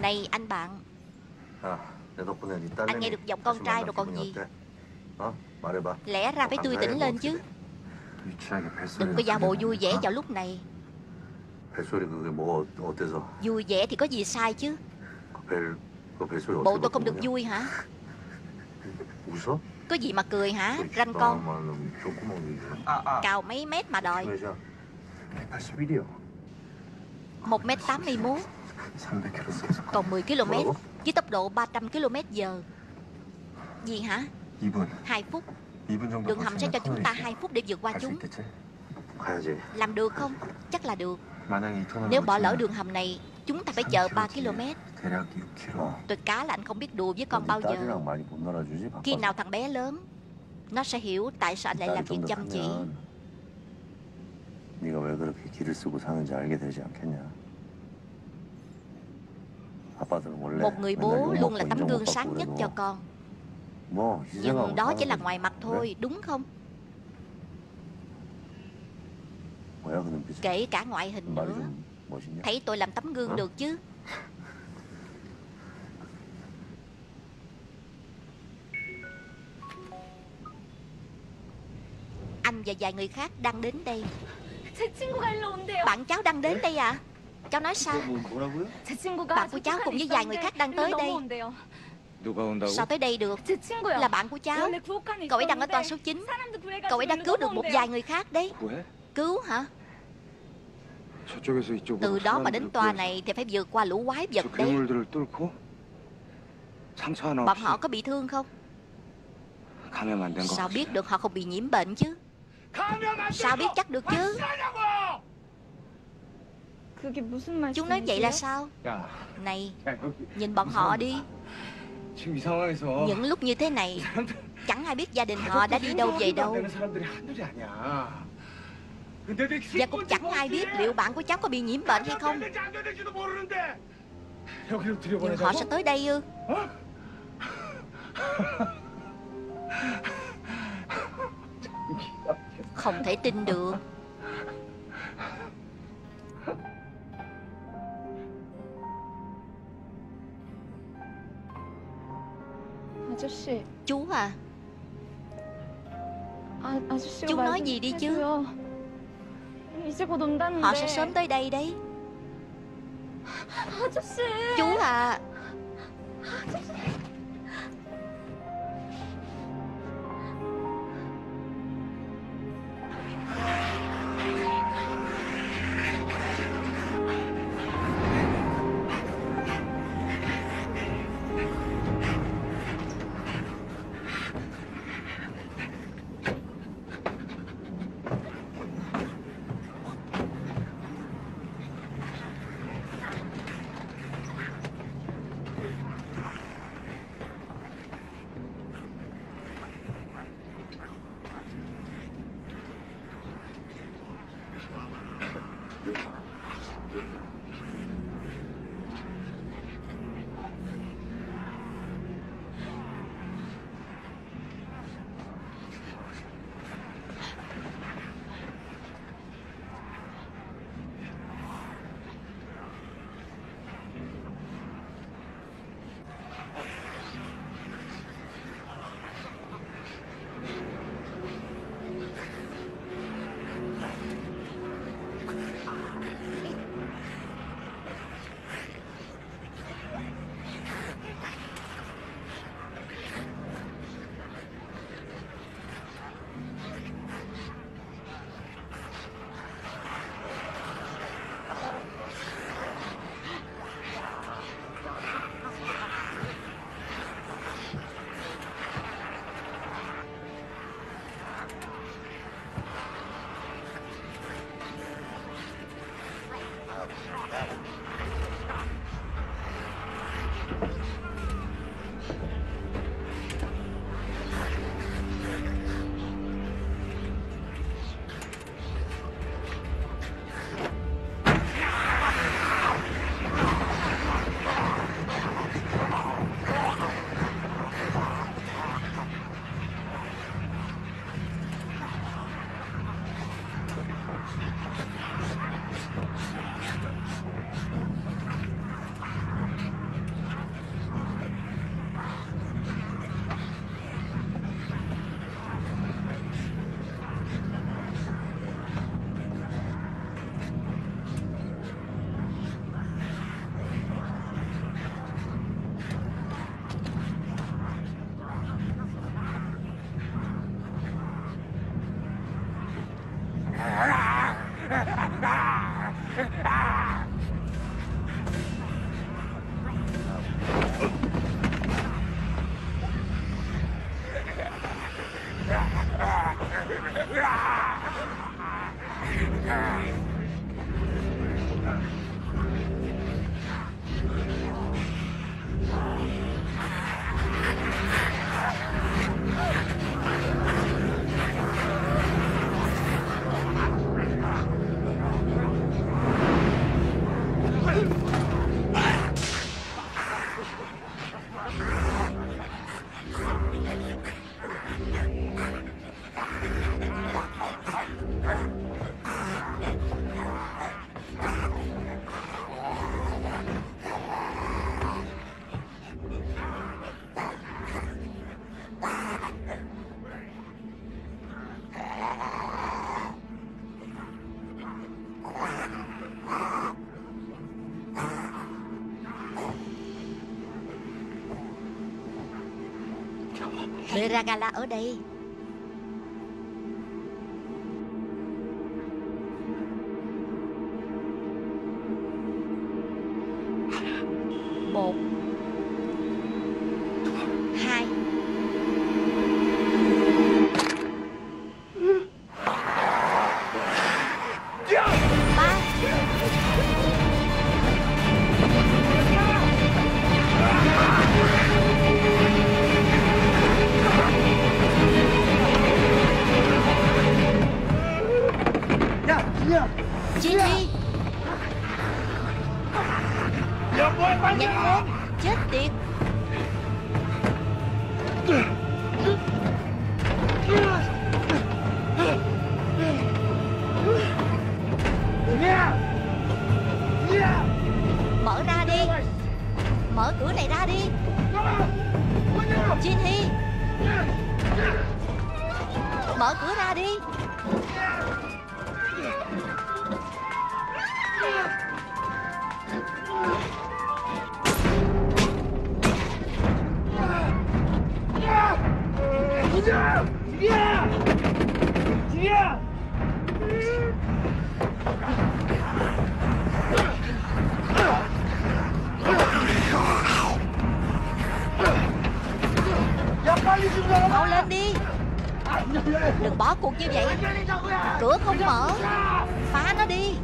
A: Này anh bạn. Anh nghe được giọng con trai rồi còn gì? Lẽ ra phải tươi tỉnh lên chứ. Đừng có giả bộ vui vẻ vào lúc này. Vui vẻ thì có gì sai chứ? Bộ tôi không được vui hả? Có gì mà cười hả? Ranh con. Cào mấy mét mà đòi. 1 mét 81 Còn 10 km Với tốc độ 300 km giờ. Gì hả?
B: 2
A: phút. Đường hầm sẽ cho chúng ta 2 phút để vượt qua chúng. Làm được không? Chắc là được. Nếu bỏ lỡ đường hầm này Chúng ta phải chờ 3 km. Tôi cá là anh không biết đùa với con bao giờ. Khi nào thằng bé lớn Nó sẽ hiểu tại sao anh lại làm việc chăm chỉ.
G: 왜 그렇게 길을 쓰고 사는지 알게 되지 않겠냐? 아빠들은 원래
A: Một người
G: 맨날
A: bố
G: 욕
A: luôn là
G: 먹고
A: tấm
G: 인정
A: gương
G: 못
A: sáng
G: 받고
A: nhất
G: 그래도
A: cho con
G: 뭐 희생하고
A: Nhưng đó chỉ
G: 사는
A: là
G: 거지.
A: ngoài mặt thôi Đúng không?
G: 뭐야 그 눈빛?
A: Kể cả ngoại hình
G: 말이
A: nữa
G: 좀 멋있냐?
A: Thấy tôi làm tấm gương được chứ Anh và vài người khác đang đến đây Bạn cháu đang đến đây à Cháu nói sao? Bạn của cháu cùng với vài người khác đang tới đây. Sao tới đây được? Là bạn của cháu. Cậu ấy đang ở tòa số 9 Cậu ấy đã cứu được một vài người khác đấy. Cứu hả? Từ đó mà đến
B: tòa
A: này Thì phải vượt qua lũ quái vật đấy. Bọn họ có bị thương không? Sao biết được họ không bị nhiễm bệnh chứ? Sao biết chắc được chứ? Chúng nói vậy là sao? Này Nhìn bọn họ đi. Những lúc như thế này Chẳng ai biết gia đình họ đã đi đâu về đâu. Và cũng chẳng ai biết liệu bạn của cháu có bị nhiễm bệnh hay không. Nhưng họ sẽ tới đây ư? Không thể tin được. Chú à? Chú nói gì đi chứ? Họ sẽ sớm tới đây đấy. Chú à? Yeah. Miragala ở đây. Bỏ cuộc như vậy. Cửa không mở. Phá nó đi.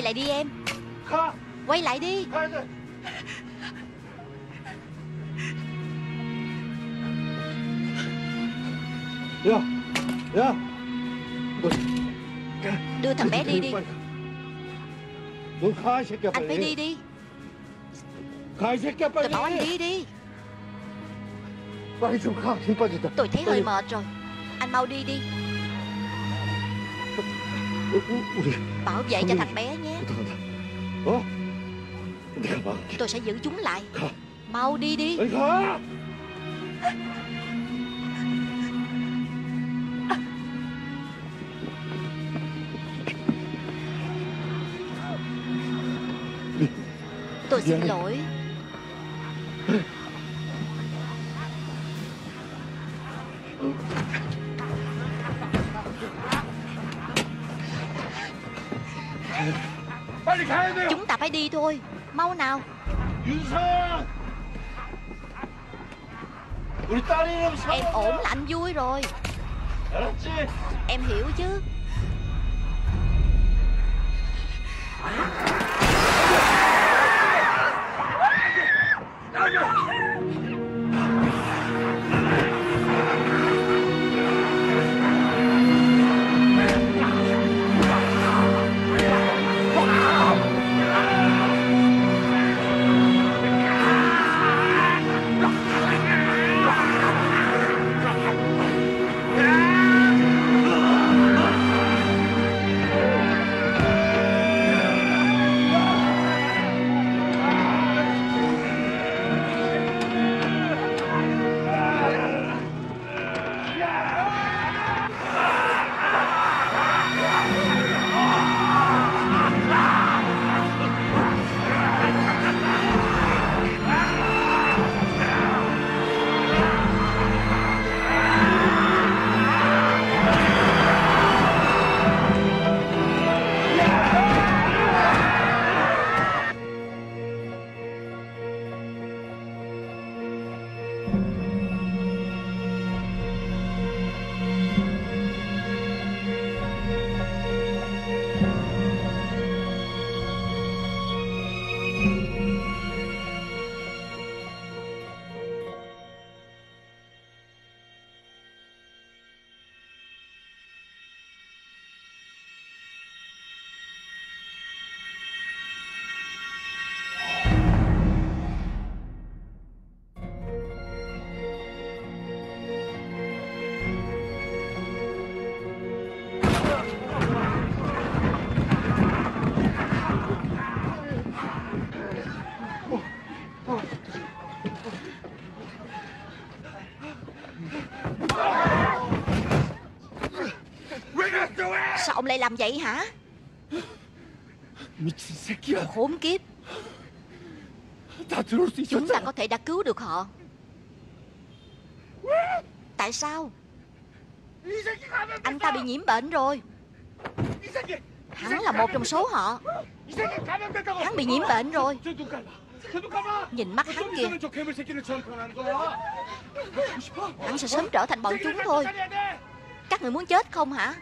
A: Quay lại đi em. Quay lại đi. Đưa thằng bé đi đi. Anh phải đi đi. Tôi bảo anh đi đi. Tôi thấy hơi mệt rồi. Anh mau đi đi. Bảo vệ cho thằng bé nhé. Tôi sẽ giữ chúng lại. Mau đi đi. Tôi xin lỗi. Chúng ta phải đi thôi. Mau nào. Em ổn là anh vui rồi. Em hiểu chứ. lại làm vậy hả? Khốn kiếp. Chúng ta có thể đã cứu được họ. Tại sao? Anh ta bị nhiễm bệnh rồi. Hắn là một trong số họ. Hắn bị nhiễm bệnh rồi. Nhìn mắt hắn kìa Hắn sẽ sớm trở thành bọn chúng thôi. Các người muốn chết không hả?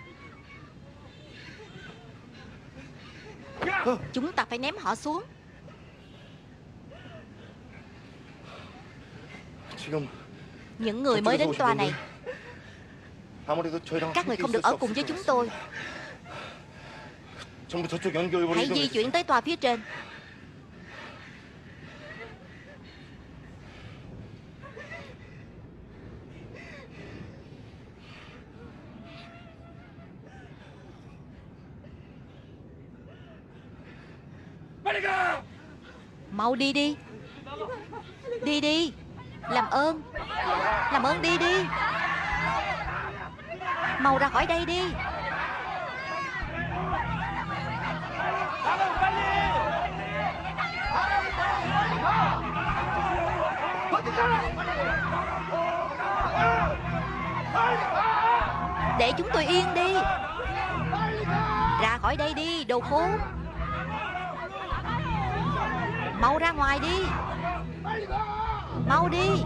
A: Chúng ta phải ném họ xuống. Những người mới đến tòa này. Các người không được ở cùng với chúng tôi. Hãy di chuyển tới tòa phía trên. Mau đi đi. Đi đi. Làm ơn. Làm ơn đi đi. Mau ra khỏi đây đi. Để chúng tôi yên đi. Ra khỏi đây đi, Đồ khốn mau ra ngoài đi. Mau đi.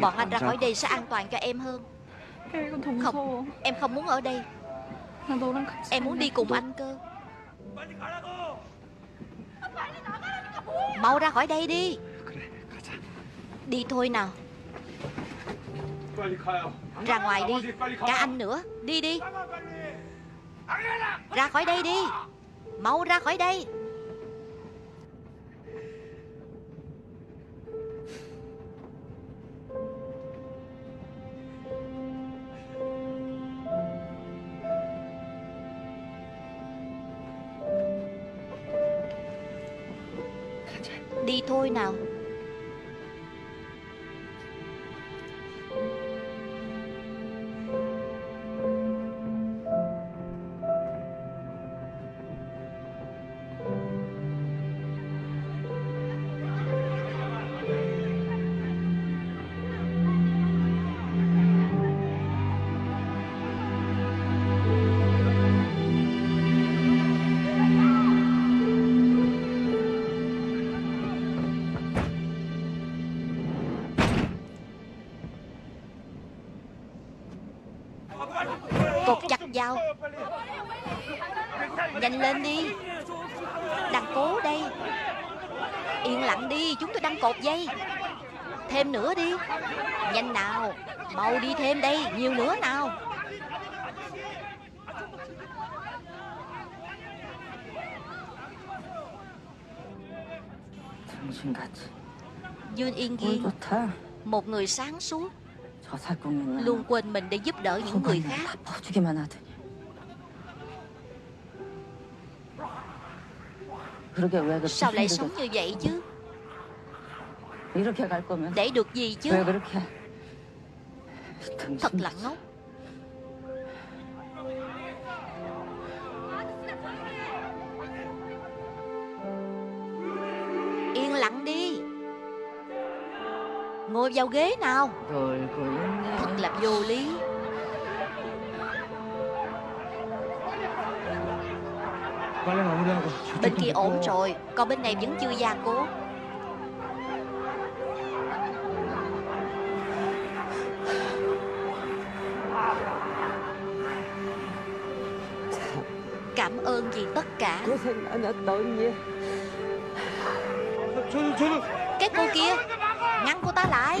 A: Bọn anh ra khỏi đây sẽ an toàn cho em hơn. Không em không muốn ở đây. Em muốn đi cùng anh cơ. Mau ra khỏi đây đi. Đi thôi nào. ra ngoài đi. cả anh nữa. Đi đi. Ra khỏi đây đi. Mau ra khỏi đây. Nhanh lên đi. Đang cố đây. Yên lặng đi Chúng tôi đang cột dây. Thêm nữa đi. Nhanh nào Mau đi thêm đây Nhiều nữa nào. Dương Yên
F: Ghi
A: Một người sáng suốt. Luôn quên mình để giúp đỡ những người khác. Sao lại sống như vậy chứ? Để được gì chứ? Thật là ngốc. Yên lặng đi. Ngồi vào ghế nào. Thật là vô lý. Bên kia ổn rồi, Còn bên này vẫn chưa gia cố. Cảm ơn vì tất cả. Cái cô kia Ngăn cô ta lại.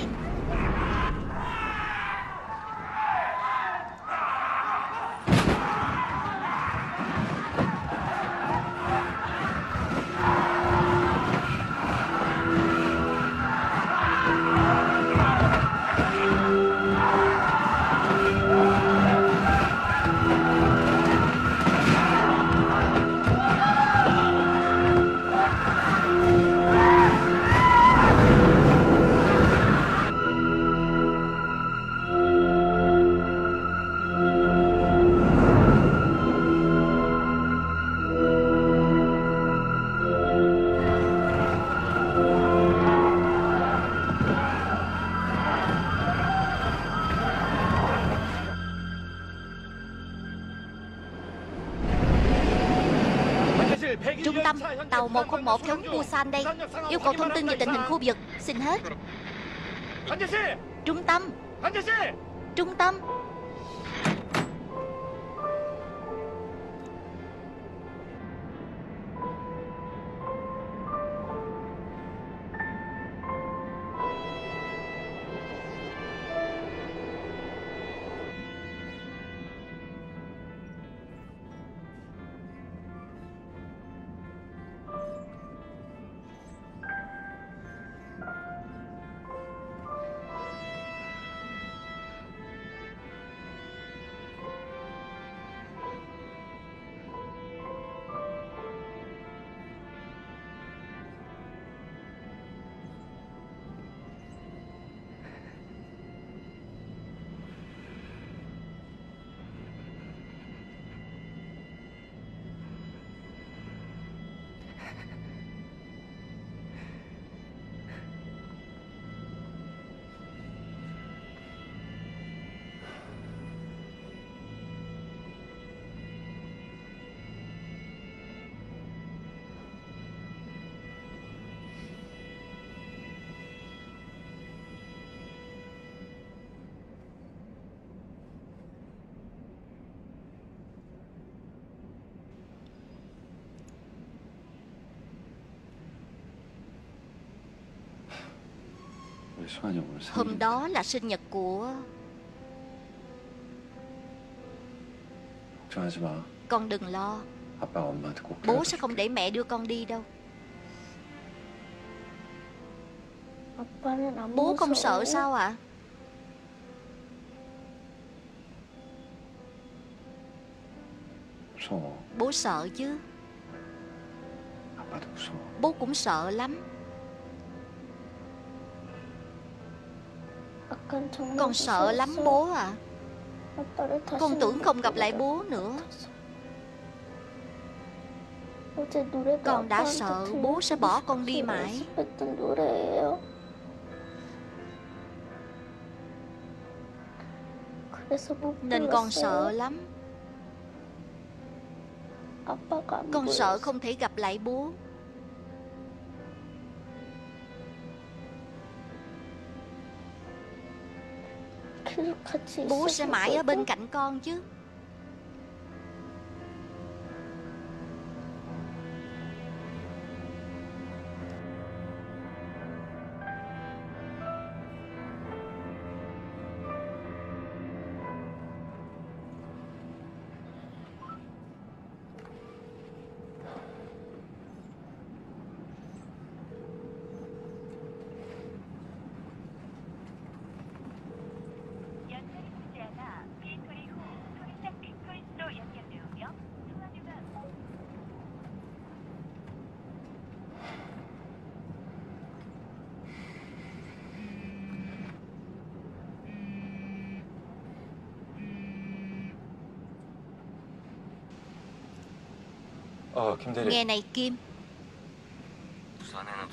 A: Busan đây. Yêu cầu thông tin về tình hình khu vực. Xin hết. Trung tâm. Hôm đó là sinh nhật của Con đừng lo. Bố sẽ không để mẹ đưa con đi đâu. Bố không sợ sao ạ?
G: À?
A: Bố sợ chứ. Bố cũng sợ lắm. Con sợ lắm bố
E: à.
A: Con tưởng không gặp lại bố nữa. Con đã sợ bố sẽ bỏ con đi mãi. Nên con sợ lắm. Con sợ không thể gặp lại bố. Bố sẽ mãi ở bên cạnh con chứ. Nghe này Kim.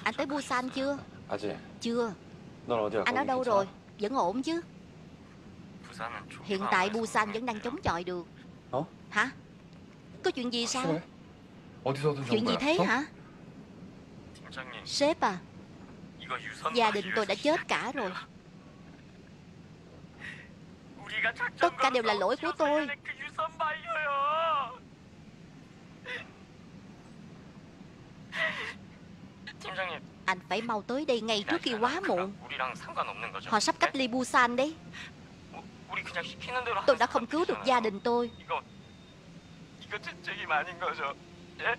A: Anh tới Busan chưa? Chưa. Anh ở đâu rồi? Vẫn ổn chứ? Hiện tại Busan vẫn đang chống chọi được. Hả? Có chuyện gì sao? Chuyện gì thế hả? Sếp à? Gia đình tôi đã chết cả rồi. Tất cả đều là lỗi của tôi. Anh phải mau tới đây ngay trước khi quá muộn
D: 우리랑 상관없는 거죠?
A: Họ sắp cách ly Busan đấy
D: 뭐, 우리 그냥 시키는 대로
A: Tôi
D: 하면
A: đã không cứu được gia đình tôi
D: 이거 이거 제 책임 아닌 거죠? 예?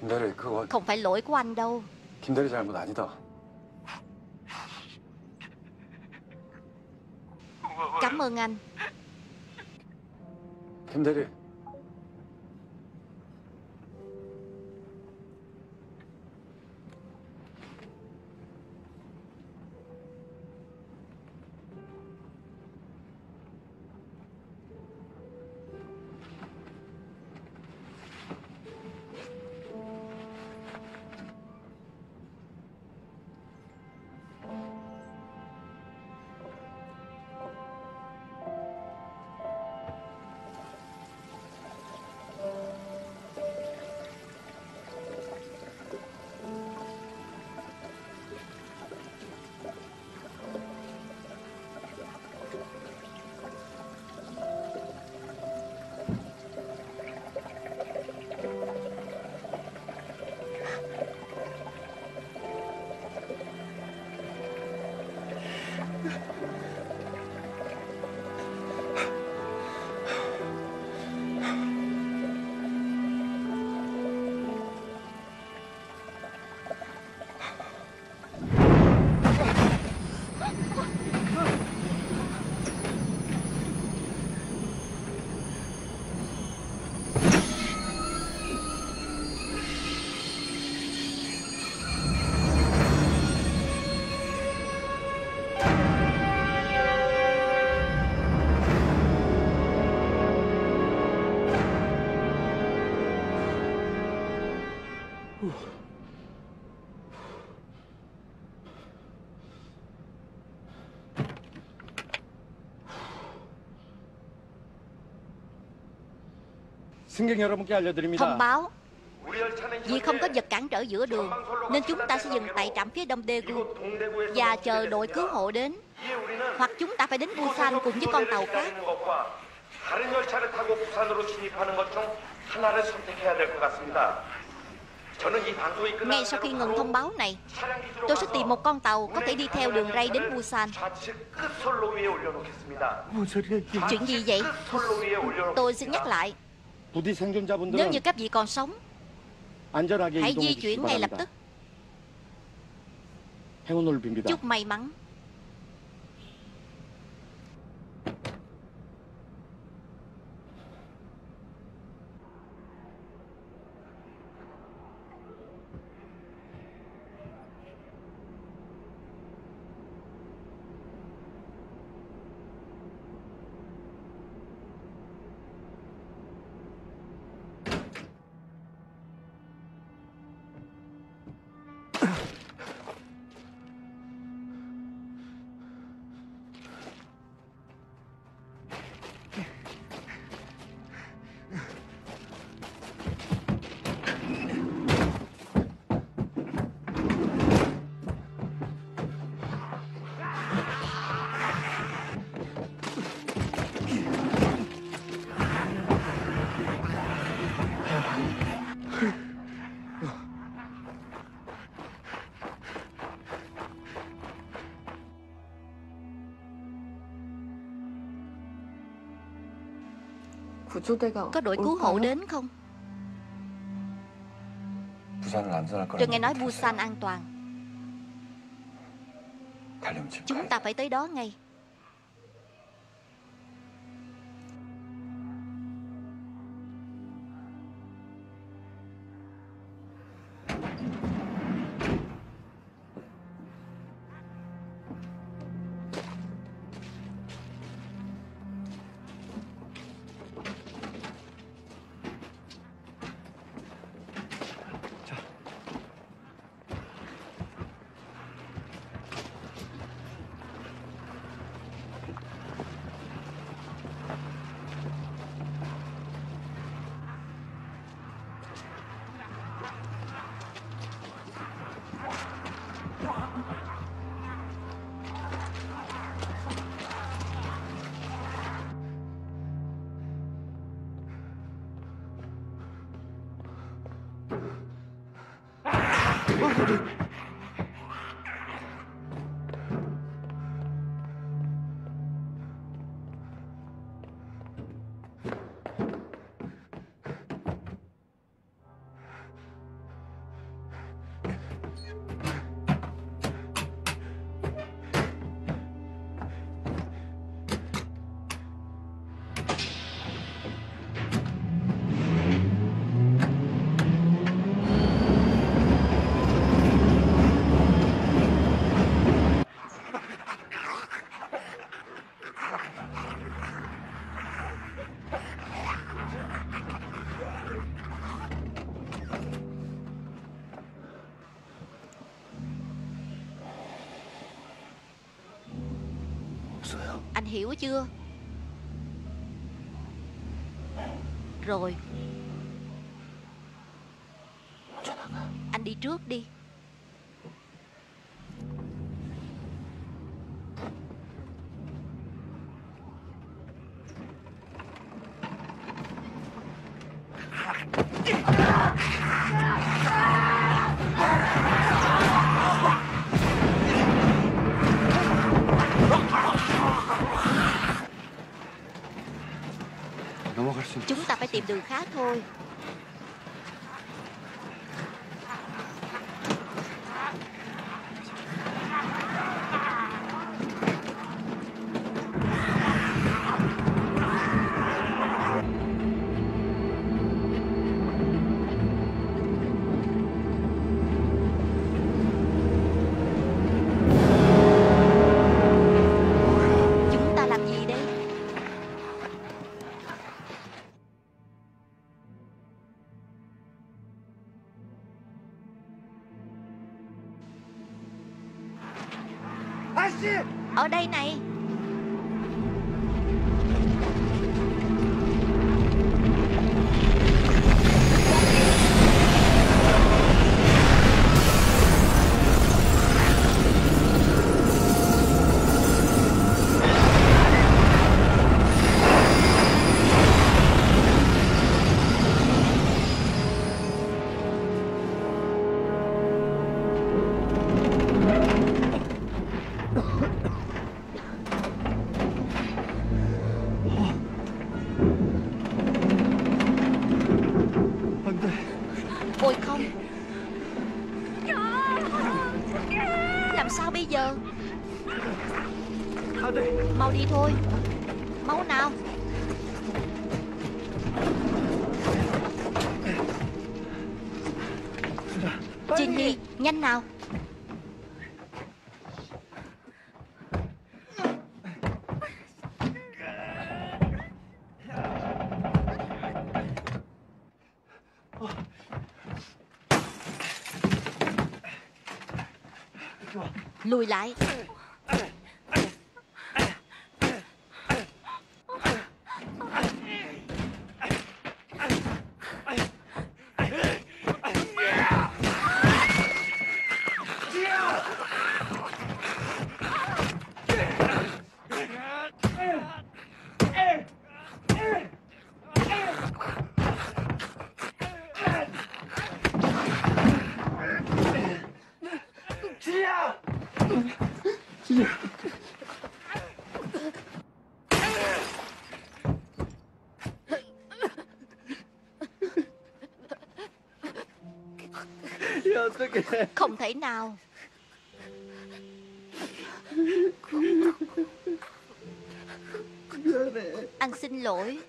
B: 김대리 그거
A: Không phải lỗi của anh đâu
B: 김대리 잘못 아니다.
A: Cảm ơn anh
B: 김대
A: Thông báo. Vì không có vật cản trở giữa đường Nên chúng ta sẽ dừng tại trạm phía đông Daegu Và chờ đội cứu hộ đến. Hoặc chúng ta phải đến Busan cùng với con tàu khác. Ngay sau khi ngừng thông báo này, tôi sẽ tìm một con tàu có thể đi theo đường ray đến Busan. Chuyện gì vậy? Tôi xin nhắc lại, nếu như các vị còn sống Hãy di chuyển ngay lập tức. Chúc may mắn. Có đội cứu hộ đến không? Tôi nghe nói Busan an toàn. Chúng ta phải tới đó ngay. Hiểu chưa? Rồi đường khá thôi. Lùi lại. Không thể nào. Anh xin lỗi.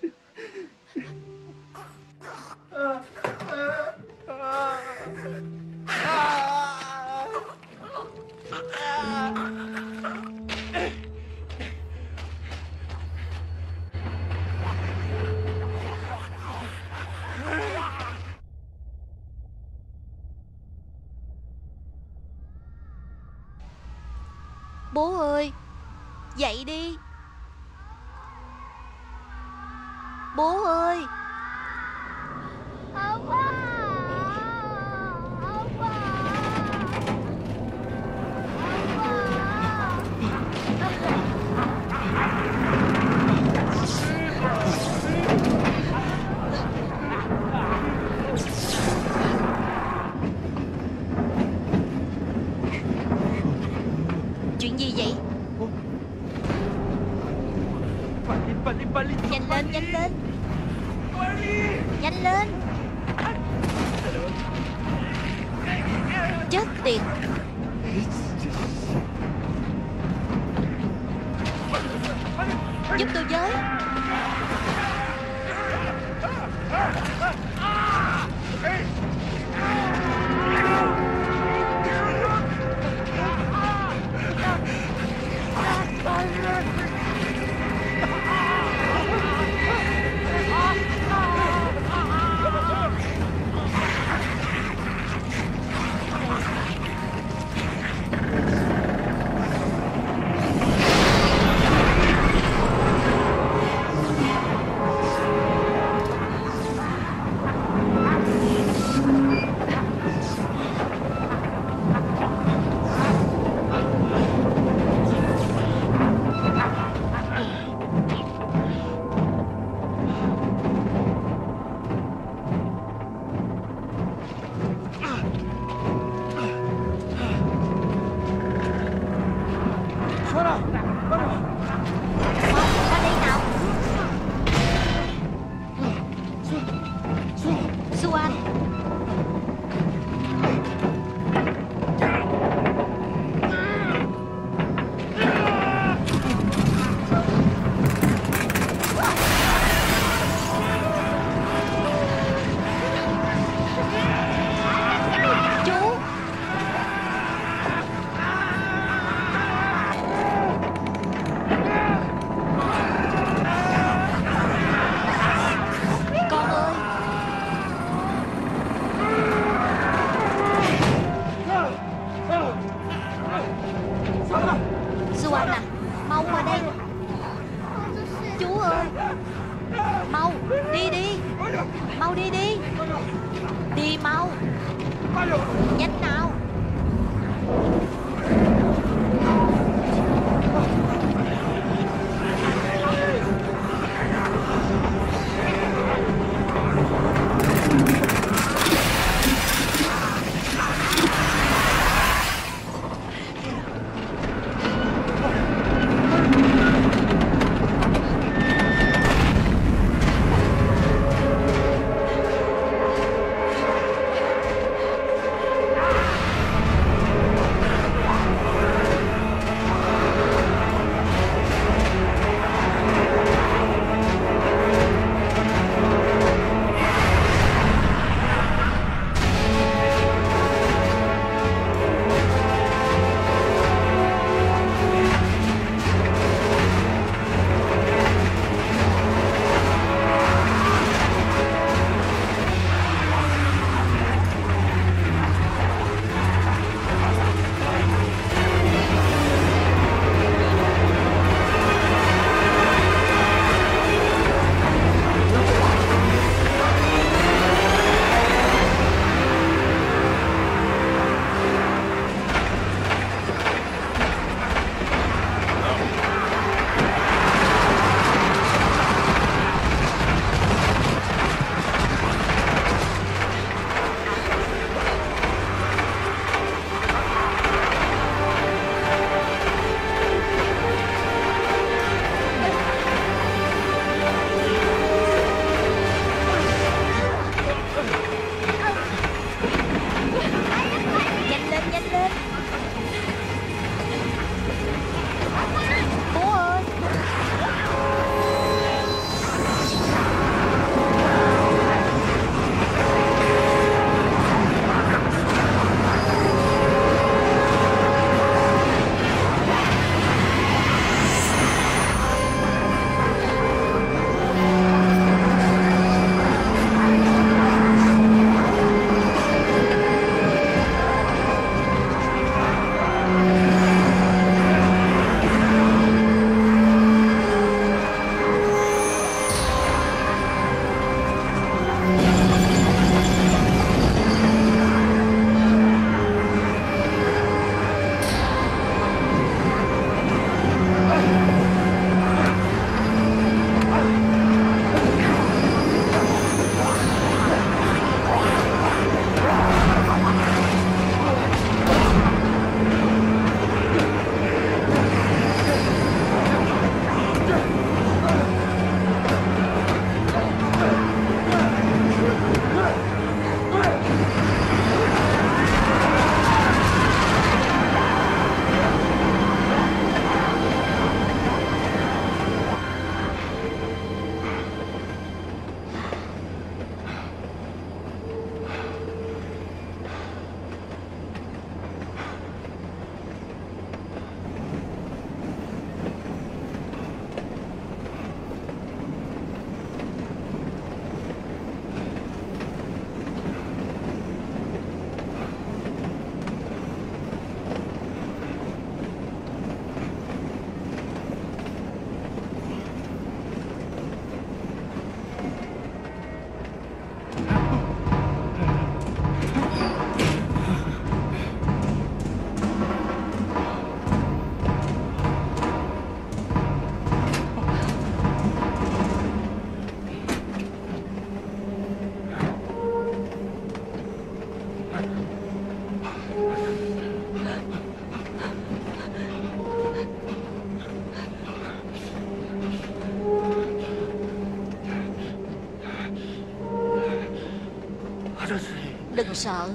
A: Đừng sợ.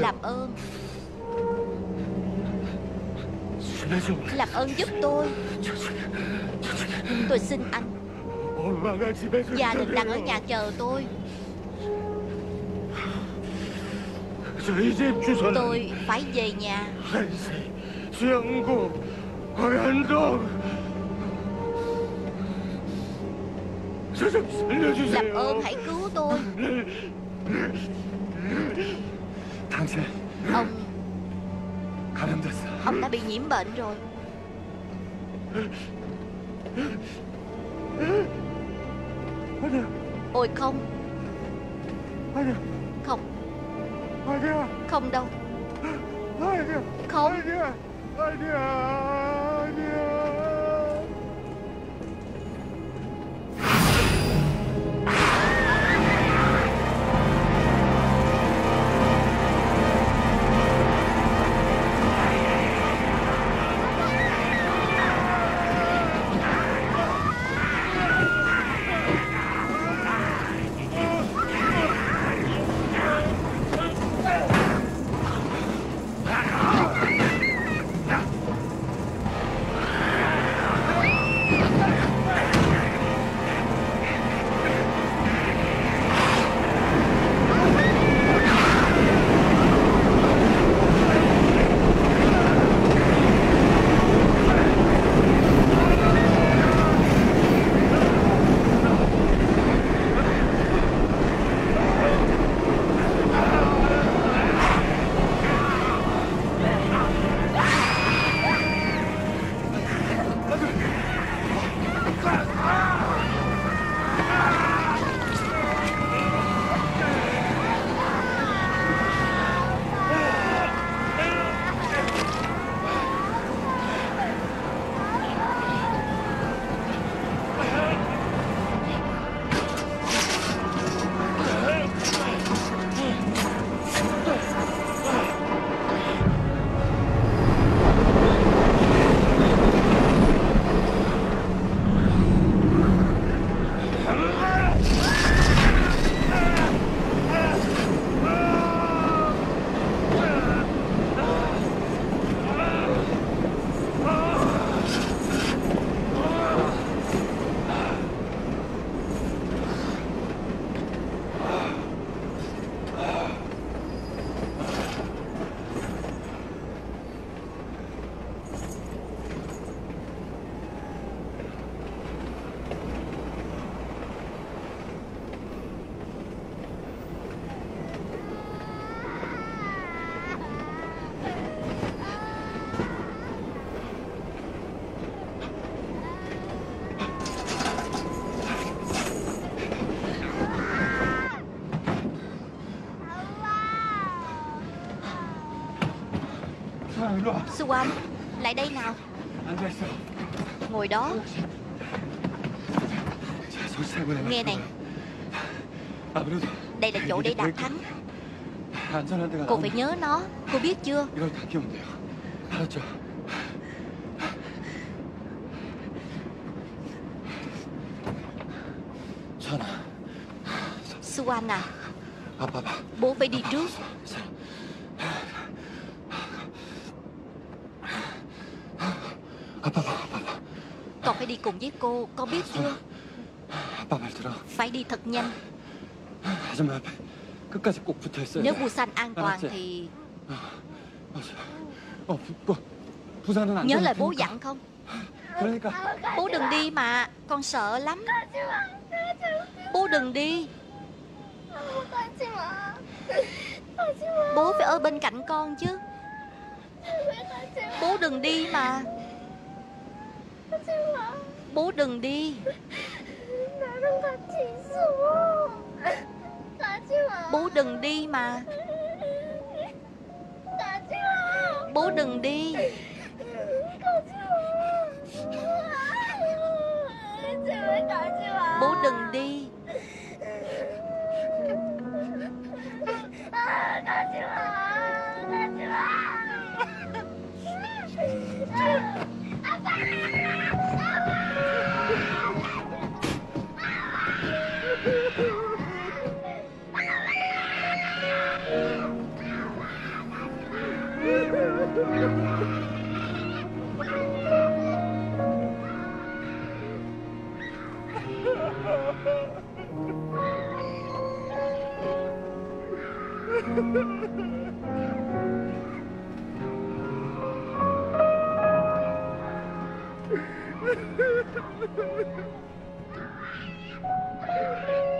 A: Làm ơn. Làm ơn giúp tôi. Tôi xin anh. Gia đình đang ở nhà chờ tôi. Tôi phải về nhà bị nhiễm bệnh rồi.
C: Ôi không Suan Lại đây nào. Ngồi đó. Nghe này. Đây là chỗ để đạt thắng. Cô phải nhớ nó. Cô biết chưa? Suan à. Bố phải đi trước Con phải đi cùng với cô Con biết chưa? Phải đi thật nhanh. Nếu Busan an toàn thì Nhớ lời bố dặn không? Bố đừng đi mà Con sợ lắm. Bố đừng đi. Bố phải ở bên cạnh con chứ. Bố đừng đi mà Bố đừng đi. Bố đừng đi mà. Bố đừng đi. Bố đừng đi.
I: Bố đừng đi Ha ha ha! Thank you.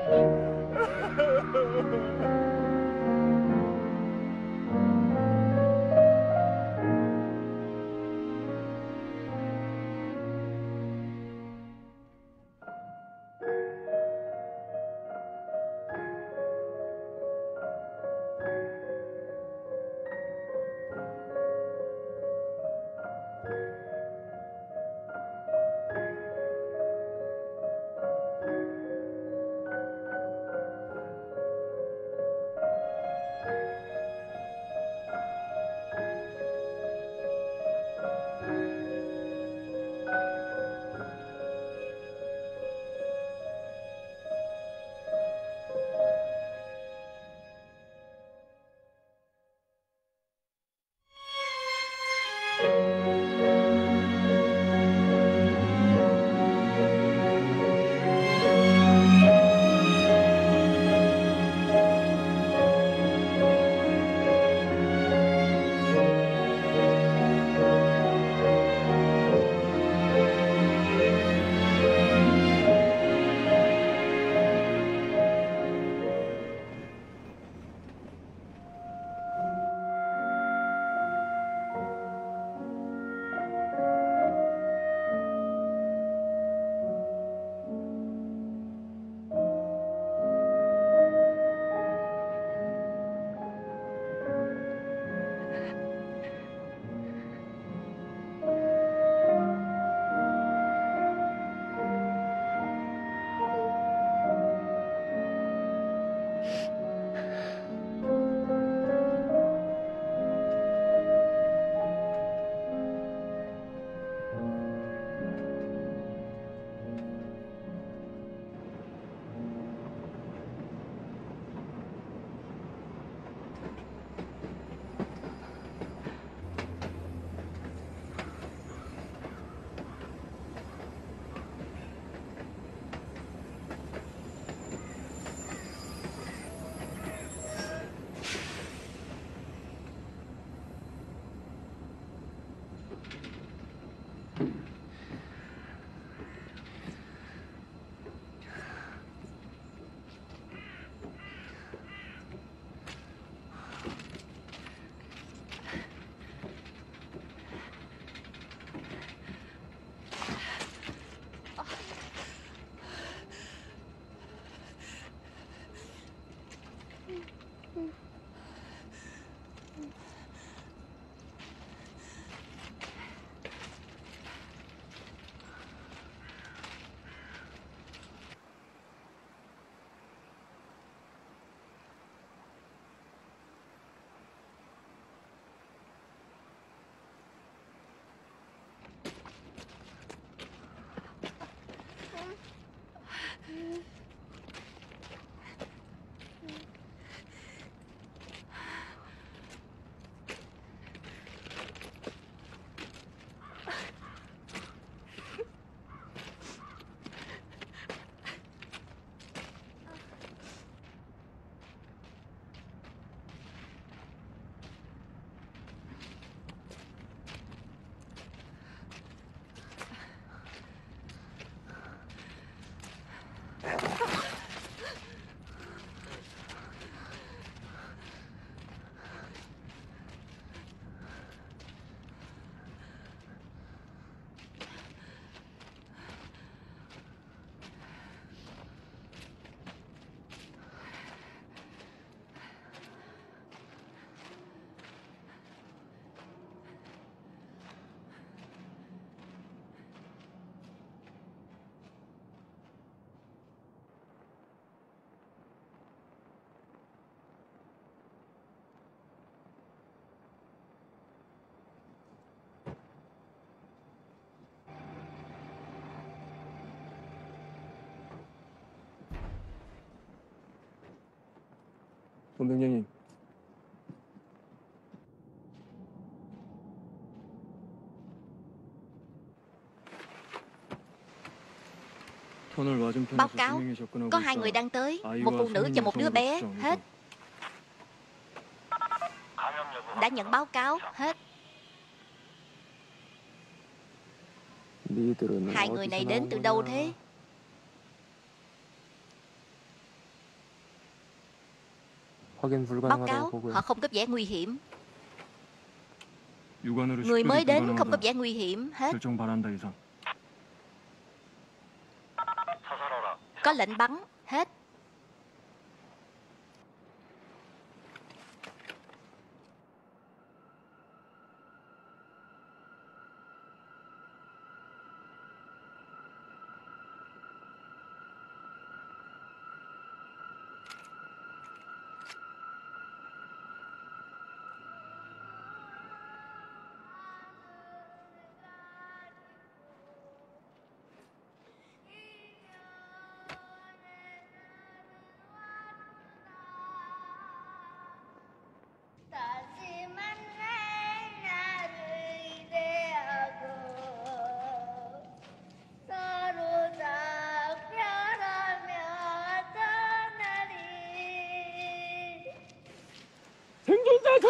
J: Ha
I: ha
J: ha!
I: cùng thương chương trình Báo cáo,
J: có hai người đang tới Một phụ nữ và một đứa bé, hết. Đã nhận báo cáo, hết. Hai người này đến từ đâu thế? Báo cáo, họ không có vẻ nguy hiểm. Người mới đến không có vẻ nguy hiểm hết. Có lệnh bắn hết.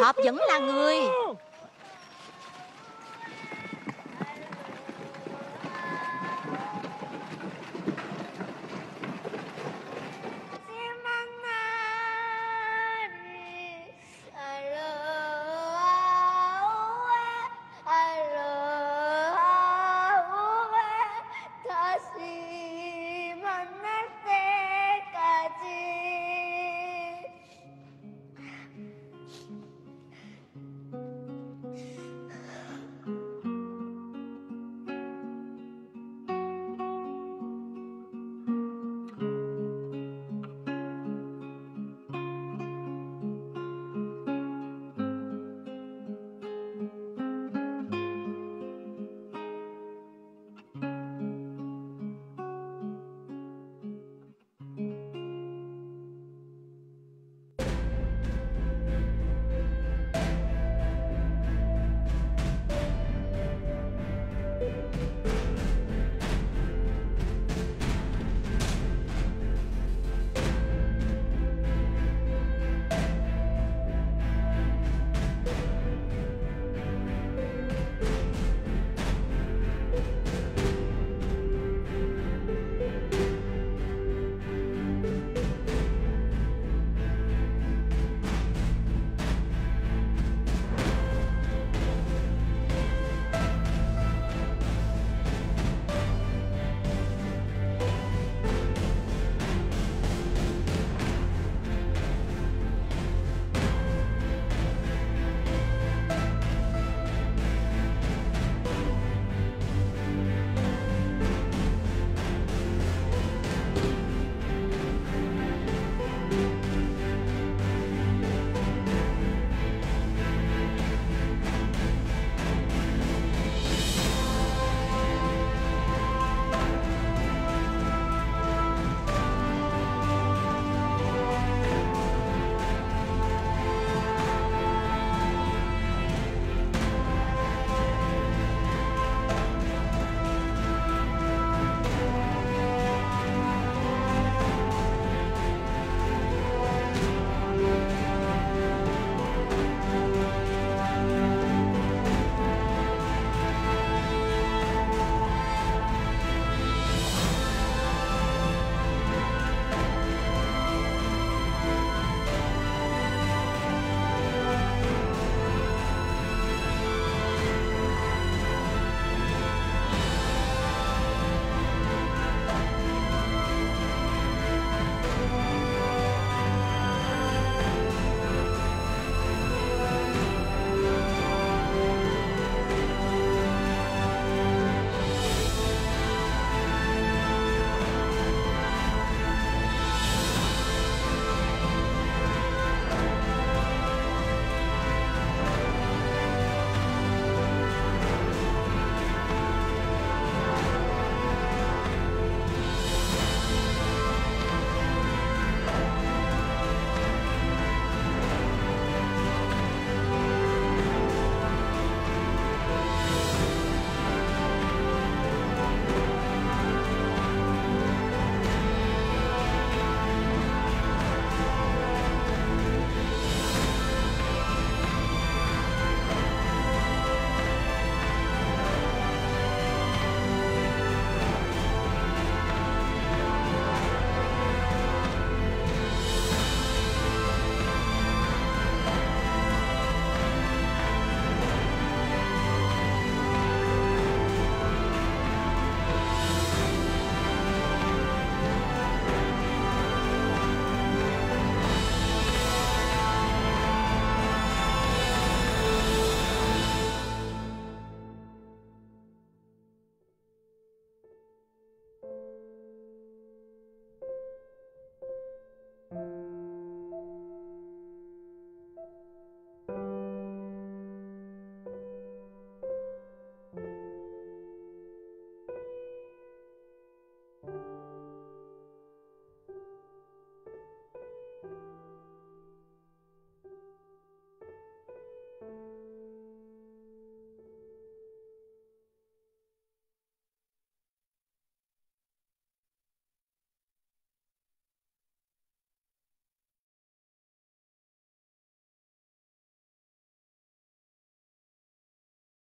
J: Hợp vẫn là người.